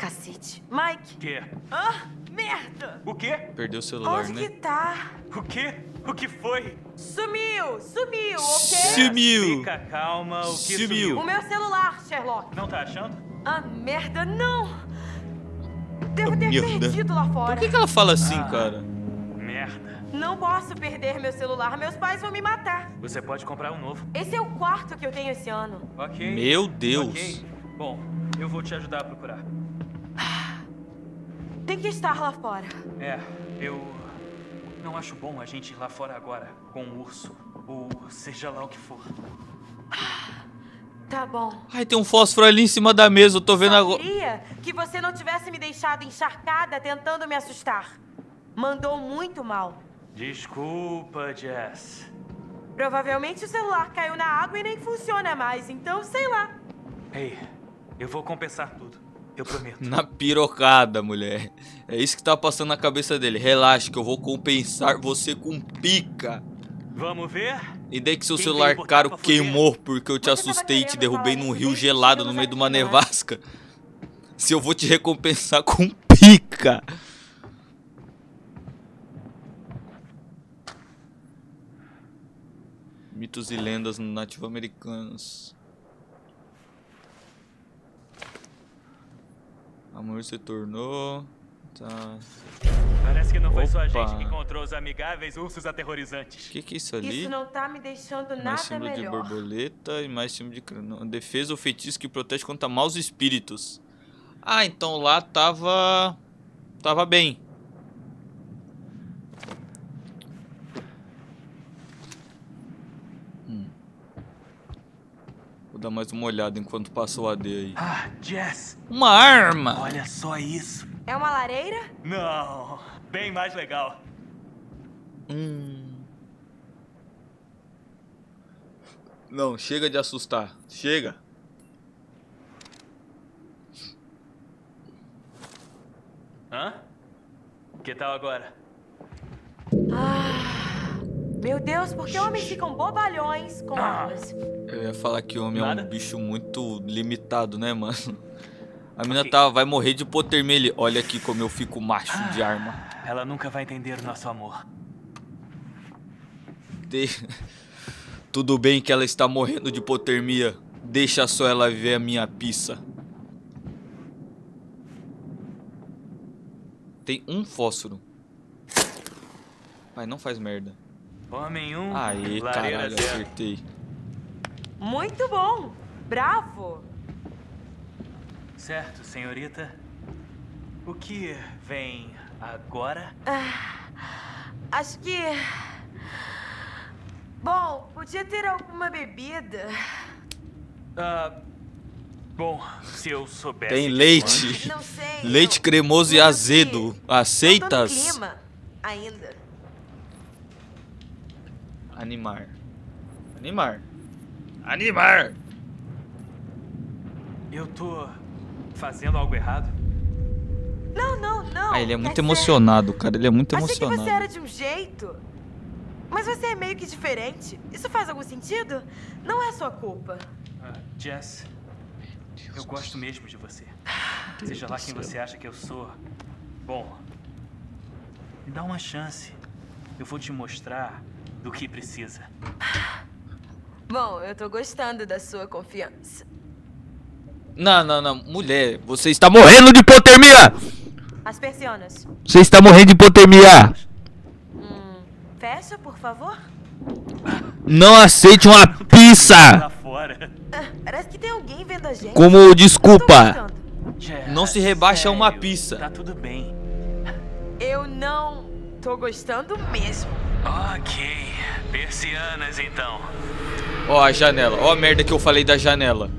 Cacete. Mike. Quê? Ah, merda. O quê? Perdeu o celular, Onde né? que tá? O quê? O que foi? Sumiu. Sumiu, ok? Sumiu. Fica calma, o que Sumiu. sumiu? O meu celular, Sherlock. Não tá achando? Ah, merda, não. Devo ter Merda. perdido lá fora. Por que, que ela fala assim, Ah. cara? Merda. Não posso perder meu celular. Meus pais vão me matar. Você pode comprar um novo. Esse é o quarto que eu tenho esse ano. Ok. Meu Deus. Ok. Bom, eu vou te ajudar a procurar. Tem que estar lá fora. É, eu não acho bom a gente ir lá fora agora com um urso ou seja lá o que for. Tá bom. Ai, tem um fósforo ali em cima da mesa, eu tô vendo agora. queria que você não tivesse me deixado encharcada tentando me assustar. Mandou muito mal. Desculpa, Jess. Provavelmente o celular caiu na água e nem funciona mais, então sei lá. Ei, eu vou compensar tudo. Eu prometo. Na pirocada, mulher. É isso que tá passando na cabeça dele. Relaxa que eu vou compensar você com pica. Vamos ver? E daí que seu Quem celular caro queimou porque eu te Você assustei e te derrubei num rio gelado no meio de uma né? nevasca. Se eu vou te recompensar com pica. Mitos e lendas nativo-americanos. Amor se tornou. Tá. Parece que não foi só a gente Opa. que encontrou os amigáveis ursos aterrorizantes. O que, que é isso ali? Isso não tá me deixando Mais nada símbolo de borboleta e mais símbolo de crânio. Defesa ou feitiço que protege contra maus espíritos. Ah, então lá tava. Tava bem. Vou dar mais uma olhada enquanto passa o AD aí. Ah, Jess. Uma arma! Olha só isso. É uma lareira? Não, bem mais legal. Hum. Não, chega de assustar. Chega. Hã? Que tal agora? Ah, meu Deus, por que homens ficam bobalhões com Ah. armas? Eu ia falar que homem é Nada? um bicho muito limitado, né, mano? A mina tá, vai morrer de hipotermia. Ele, olha aqui como eu fico macho de arma. Ela nunca vai entender o nosso amor. De- Tudo bem que ela está morrendo de hipotermia. Deixa só ela ver a minha pizza. Tem um fósforo. Pai, não faz merda. Homem 1, um, Aê, lareira caralho, zero. acertei. Muito bom! Bravo! Certo, senhorita. O que vem agora? Acho que. Bom, podia ter alguma bebida. Ah, bom, se eu soubesse. Tem leite. antes- Não sei. Leite cremoso e azedo. Não tô no Aceitas? clima ainda. Animar. Animar. Animar! Eu tô fazendo algo errado? Não, não, não. Ah, ele é muito emocionado, cara. Ele é muito Achei que emocionado. você era de um jeito. Mas você é meio que diferente. Isso faz algum sentido? Não é sua culpa. Ah, Jess, eu gosto mesmo de você. Seja lá quem você acha que eu sou. Bom, me dá uma chance. Eu vou te mostrar do que precisa. Bom, eu tô gostando da sua confiança. Não, não, não. Mulher, você está morrendo de hipotermia! As persianas. Você está morrendo de hipotermia! Hum, fecha, por favor. Não aceite uma pizza! fora. Ah, Parece que tem alguém vendo a gente. Como desculpa. Não se rebaixa a uma pizza. Tá tudo bem. Eu não tô gostando mesmo. Ok, persianas então. Ó a janela. Ó a merda que eu falei da janela.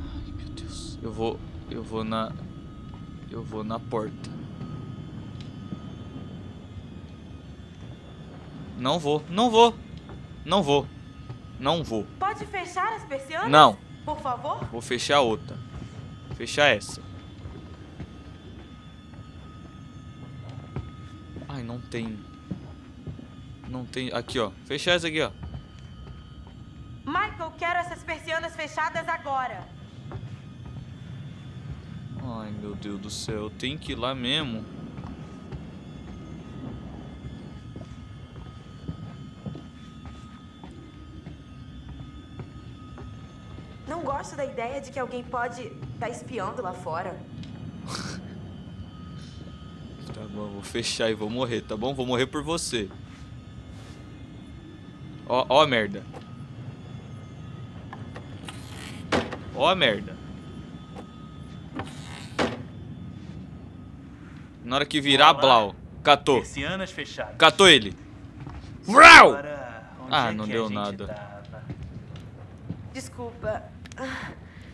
Ai, meu Deus. Eu vou... Eu vou na... Eu vou na porta. Não vou. Não vou. Não vou. Não vou. Pode fechar as persianas? Não. Por favor? Vou fechar outra. Fechar essa. Ai, não tem. Não tem. Aqui, ó. Fechar essa aqui, ó. Michael, quero essas persianas fechadas agora. Ai, meu Deus do céu. Tem que ir lá mesmo. Não gosto da ideia de que alguém pode estar espiando lá fora. Bom, vou fechar e vou morrer, tá bom? Vou morrer por você. Ó, ó a merda. Ó a merda. Na hora que virar, Blau. Catou. Catou ele. Vrau! Agora, onde Ah, é não deu nada. tava? Desculpa.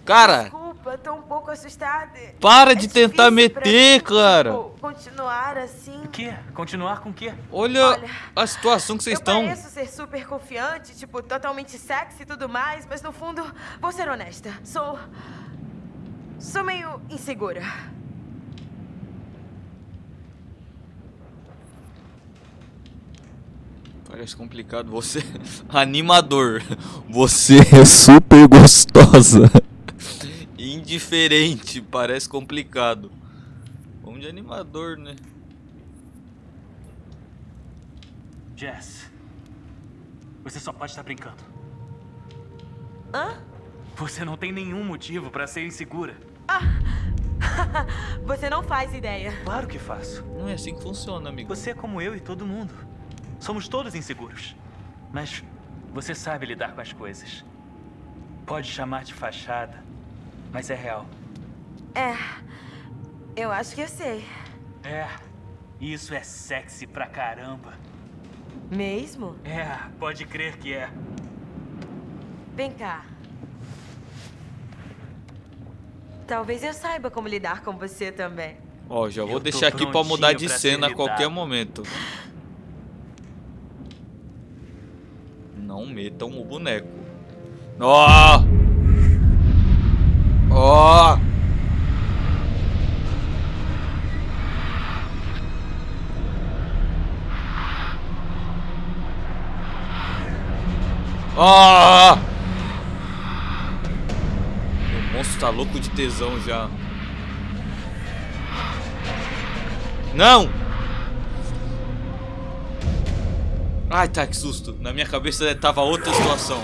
Cara, Desculpa, tô um pouco assustada. para É de tentar meter, mim, cara. tipo, continuar assim. O quê? Continuar com o quê? Olha a situação que vocês eu estão. pareço ser super confiante, tipo, totalmente sexy e tudo mais, mas no fundo, vou ser honesta. Sou. Sou meio insegura. Parece complicado. Você. Animador. Você é super gostosa. Indiferente, parece complicado. Vamos de animador, né? Jess, você só pode estar brincando. Hã? Você não tem nenhum motivo pra ser insegura. Você não faz ideia. Claro que faço. Não é assim que funciona, amigo. Você é como eu e todo mundo. Somos todos inseguros. Mas você sabe lidar com as coisas. Pode chamar de fachada, mas é real. É. Eu acho que eu sei. É. Isso é sexy pra caramba. Mesmo? É, pode crer que é. Vem cá. Talvez eu saiba como lidar com você também. Ó, já vou Eu deixar aqui pra mudar de pra cena a qualquer momento. Não metam o boneco. Ó! Ó! Ó! O monstro tá louco de tesão já. Não! Ai, tá, que susto. Na minha cabeça tava outra situação.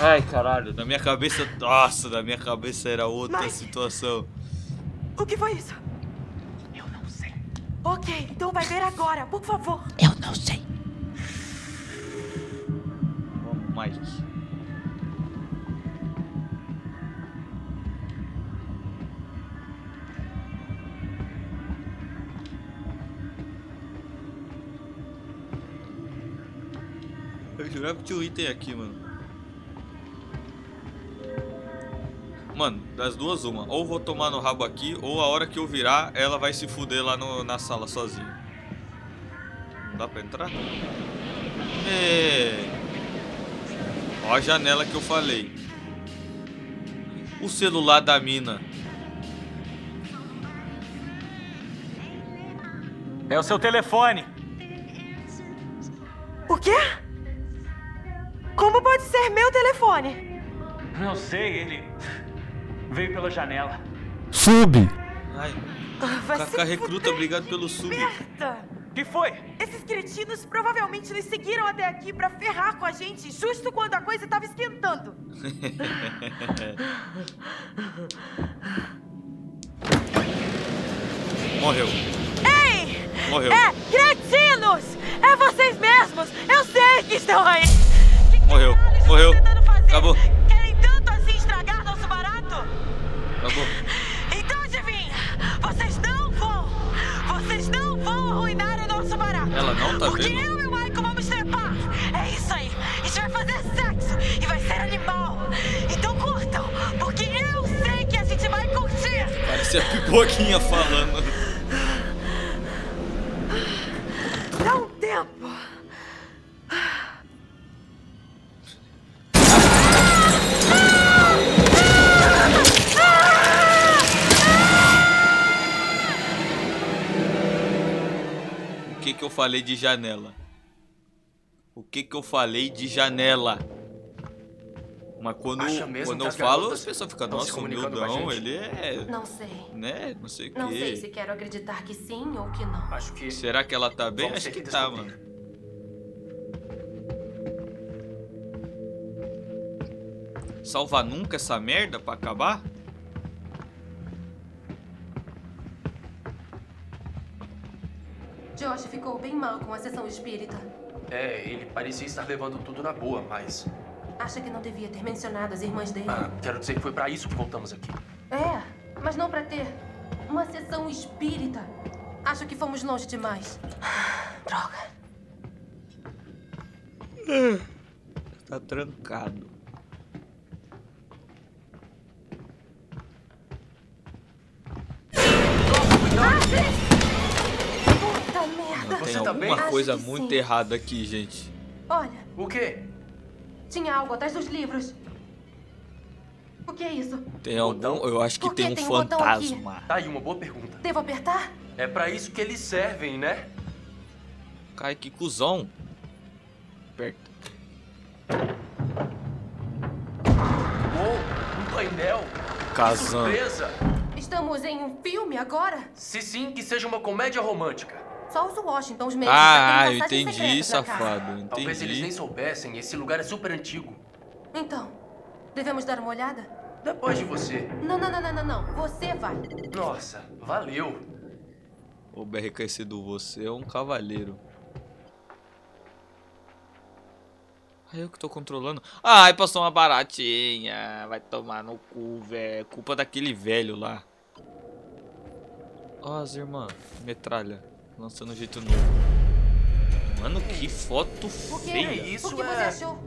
Ai, caralho. Na minha cabeça... Nossa, na minha cabeça era outra Mike. situação. O que foi isso? Eu não sei. Ok, então vai ver agora, por favor. Eu não sei. Vamos, Mike. Que tinha um item aqui, mano. Mano, das duas uma. Ou vou tomar no rabo aqui, ou a hora que eu virar, ela vai se fuder lá no- na sala sozinha. Não dá pra entrar? É. Ó a janela que eu falei. O celular da mina. É o seu telefone. O quê? Como pode ser meu telefone? Não sei, ele veio pela janela. Sub! Ai, Ah, Vai Kaká se recruta, obrigado pelo sub. merda. que foi? Esses cretinos provavelmente nos seguiram até aqui pra ferrar com a gente justo quando a coisa tava esquentando. Morreu. Ei! Morreu. É, cretinos! É vocês mesmos! Eu sei que estão aí! Morreu. Morreu. Acabou. Querem tanto assim estragar nosso barato? Acabou. Então adivinha! Vocês não vão! Vocês não vão arruinar o nosso barato! Ela não tá Porque vendo? eu e o Michael vamos trepar! É isso aí! A gente vai fazer sexo! E vai ser animal! Então curtam! Porque eu sei que a gente vai curtir! Parecia a pipoquinha falando. Dá um tempo! Que que eu falei de janela? O que que eu falei de janela? Mas quando, quando eu falo, as pessoas ficam, nossa, humildão, gente?" ele é... Não sei. Né? Não sei o Não sei se quê. quero acreditar que sim ou que não. Acho que. Será que ela tá bem? Vamos Acho que que tá, mano. Salvar nunca essa merda pra acabar? Josh ficou bem mal com a sessão espírita. É, ele parecia estar levando tudo na boa, mas. Acha que não devia ter mencionado as irmãs dele. Ah, quero dizer que foi pra isso que voltamos aqui. É, mas não pra ter uma sessão espírita. Acho que fomos longe demais. Droga. Tá trancado. Puta merda. Tem Você tá alguma bem? coisa Acho que muito sim. errada aqui, gente. Olha, O quê? tinha algo atrás dos livros. O que é isso? Tem algum. Eu acho que Por que tem um tem um botão aqui? fantasma. Tá aí uma boa pergunta. Devo apertar? É pra isso que eles servem, né? Cai, que cuzão. Aperta. Uou, um painel. Kazan. Surpresa! Estamos em um filme agora? Se sim, que seja uma comédia romântica. Só os Washingtons mesmo. Ah, já eu passagens entendi, safado. Talvez eles nem Entendi. soubessem, esse lugar é super antigo. Então, devemos dar uma olhada? Depois de você. Não, não, não, não, não, não. Você vai. Nossa, valeu. O BR conhecido você é um cavaleiro. Ah, eu que tô controlando. Ai, passou uma baratinha. Vai tomar no cu, velho. Culpa daquele velho lá. Ó, as irmãs. Metralha. Lançando um jeito novo. Mano, que foto O que feia. é isso? O que você achou?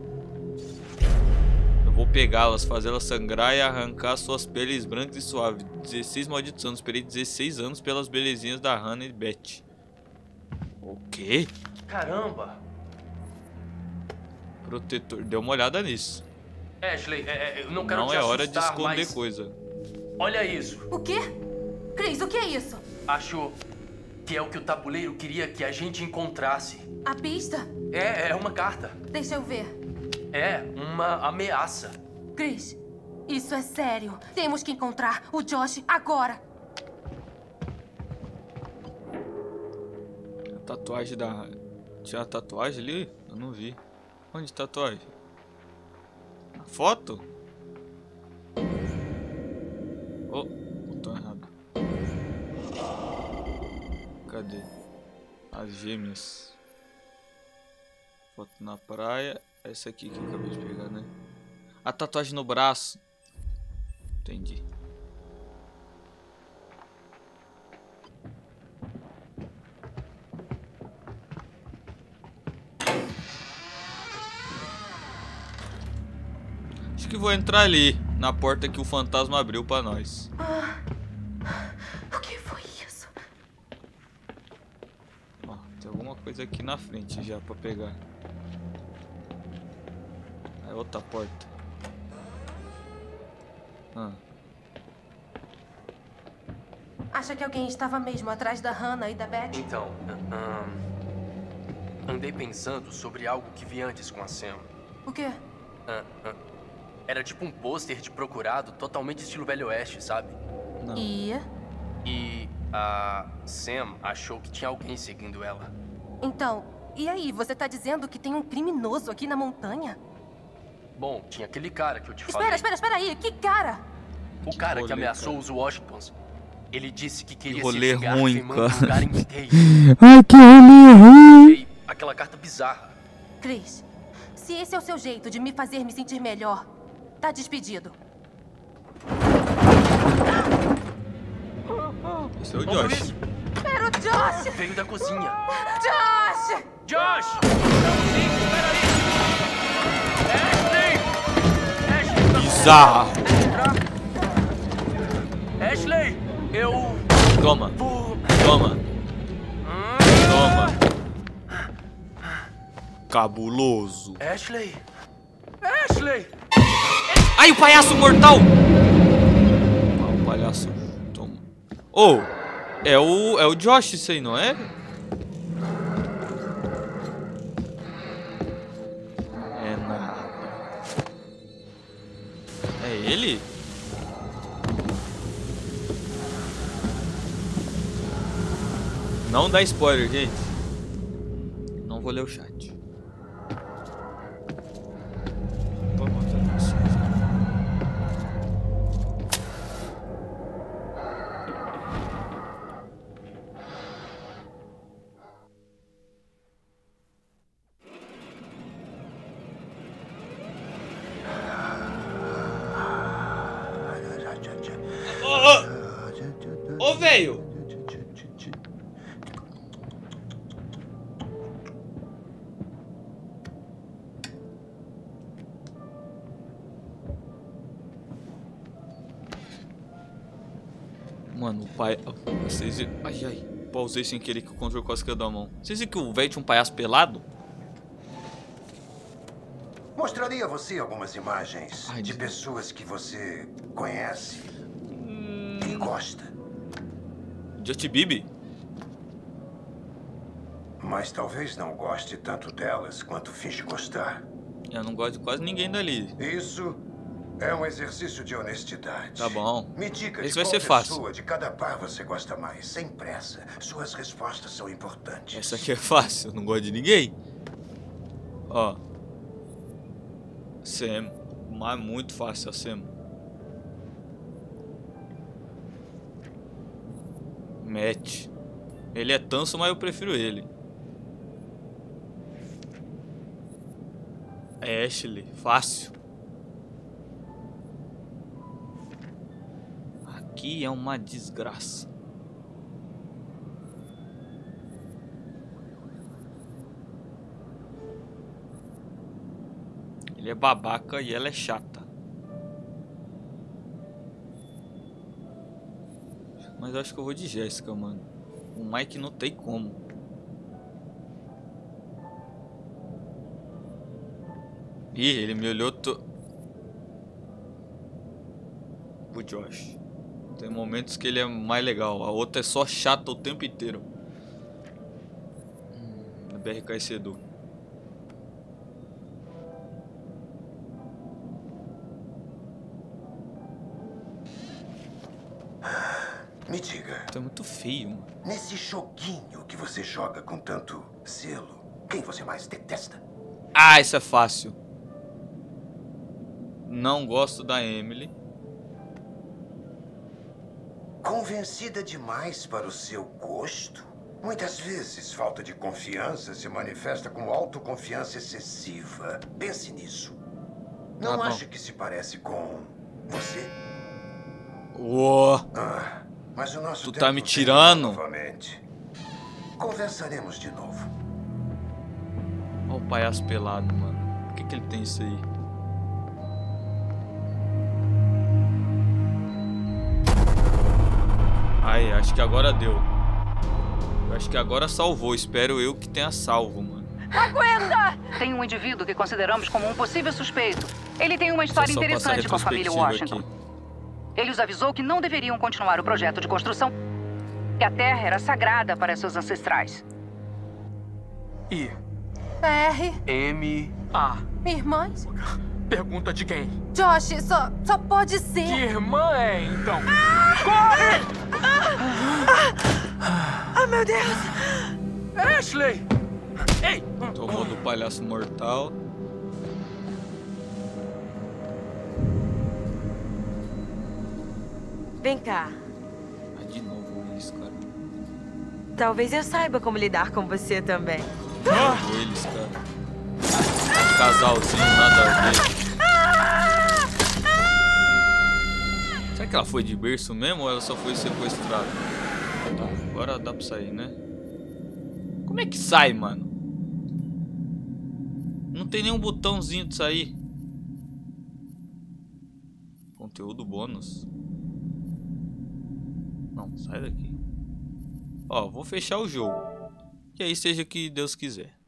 Eu vou pegá-las, fazê-las sangrar e arrancar suas peles brancas e suaves. 16 malditos anos. Esperei 16 anos pelas belezinhas da Hannah e Beth. O quê? Caramba! Protetor. Dê uma olhada nisso. Ashley, é, é, eu não quero Não te é hora de assustar, esconder mas coisa. Olha isso. O quê? Cris, o que é isso? Acho que é o que o tabuleiro queria que a gente encontrasse. A pista? É, é uma carta. Deixa eu ver. É, uma ameaça. Cris, isso é sério. Temos que encontrar o Josh agora. A tatuagem da. Tinha a tatuagem ali? Eu não vi. Onde tatuagem? Na foto? Cadê? As gêmeas. Foto na praia. Essa aqui que eu acabei de pegar, né? A tatuagem no braço. Entendi. Acho que vou entrar ali, na porta que o fantasma abriu pra nós. O que foi isso? Ó, tem alguma coisa aqui na frente já pra pegar. É outra porta. Ah, Acha que alguém estava mesmo atrás da Hannah e da Beth? Então, ahn, andei pensando sobre algo que vi antes com a Sam. O quê? Ah, ah, Era tipo um pôster de procurado, totalmente estilo Velho Oeste, sabe? E? E a Sam achou que tinha alguém seguindo ela. Então, e aí? Você tá dizendo que tem um criminoso aqui na montanha? Bom, tinha aquele cara que eu te falei. Espera, espera, espera aí. Que cara? O cara que rolê, ameaçou cara. os Washingtons. Ele disse que queria rolê se ruim, cara. lugar inteiro. Ai, que rolê ruim. E aquela carta bizarra. Chris, se esse é o seu jeito de me fazer me sentir melhor, tá despedido. Esse é o Josh. Era o Josh! Veio da cozinha. Josh! Josh! Não! Ashley! Ashley! Bizarra. Ashley! Eu... Toma, vou... toma, toma. Cabuloso. Ashley! Ashley! Ai, o palhaço mortal! Ah, o palhaço. Toma. Oh, é o, é o Josh isso aí, não é? É. É ele? Não dá spoiler, gente. Não vou ler o chat. Ai. Pausei sem querer que o controle quase caiu da mão. Vocês viram que o velho tinha um palhaço pelado? Mostraria a você algumas imagens Ai, de pessoas que você conhece Hum. e gosta. Justin Bieber? Mas talvez não goste tanto delas quanto finge gostar. Eu não gosto de quase ninguém dali. Isso É um exercício de honestidade. Tá bom. Me diga Esse de vai ser fácil. de cada par você gosta mais, sem pressa. Suas respostas são importantes. Essa aqui é fácil, eu não gosto de ninguém. Ó. Sam. Mas é muito fácil a Sam. Matt. Ele é tanso, mas eu prefiro ele. Ashley. Fácil. Aqui é uma desgraça. Ele é babaca e ela é chata. Mas acho que eu vou de Jéssica, mano. O Mike não tem como. Ih, ele me olhou to... O Josh. Tem momentos que ele é mais legal. A outra é só chata o tempo inteiro. Hum, BRK Sedu. Me diga, é muito feio, mano. nesse joguinho que você joga com tanto zelo, quem você mais detesta? Ah, isso é fácil. Não gosto da Emily. Convencida demais para o seu gosto? Muitas vezes, falta de confiança se manifesta como autoconfiança excessiva. Pense nisso. Não Tá acha que se parece com você? Uou. Ah, mas o nosso Tu tá me tirando? Novamente. Conversaremos de novo. Olha o palhaço pelado, mano. Por que, que ele tem isso aí? Aí, acho que agora deu. Eu acho que agora salvou. Espero eu que tenha salvo, mano. Aguenta! Tem um indivíduo que consideramos como um possível suspeito. Ele tem uma história interessante com a família Washington. Ele os avisou que não deveriam continuar o projeto de construção. Que a Terra era sagrada para seus ancestrais. I. R. M. A. Irmãs? Pergunta de quem? Josh, só, só pode ser. Que irmã é, então? Ah, meu Deus! Ashley! Ei! Tomou do palhaço mortal. Vem cá. Ah, de novo eles, cara. Talvez eu saiba como lidar com você também. De novo eles, cara. Casalzinho, nada a ver. Será que ela foi de berço mesmo ou ela só foi sequestrada? Tá, agora dá pra sair, né? Como é que sai, mano? Não tem nenhum botãozinho de sair. Conteúdo bônus. Não, sai daqui. Ó, vou fechar o jogo. E aí seja o que Deus quiser.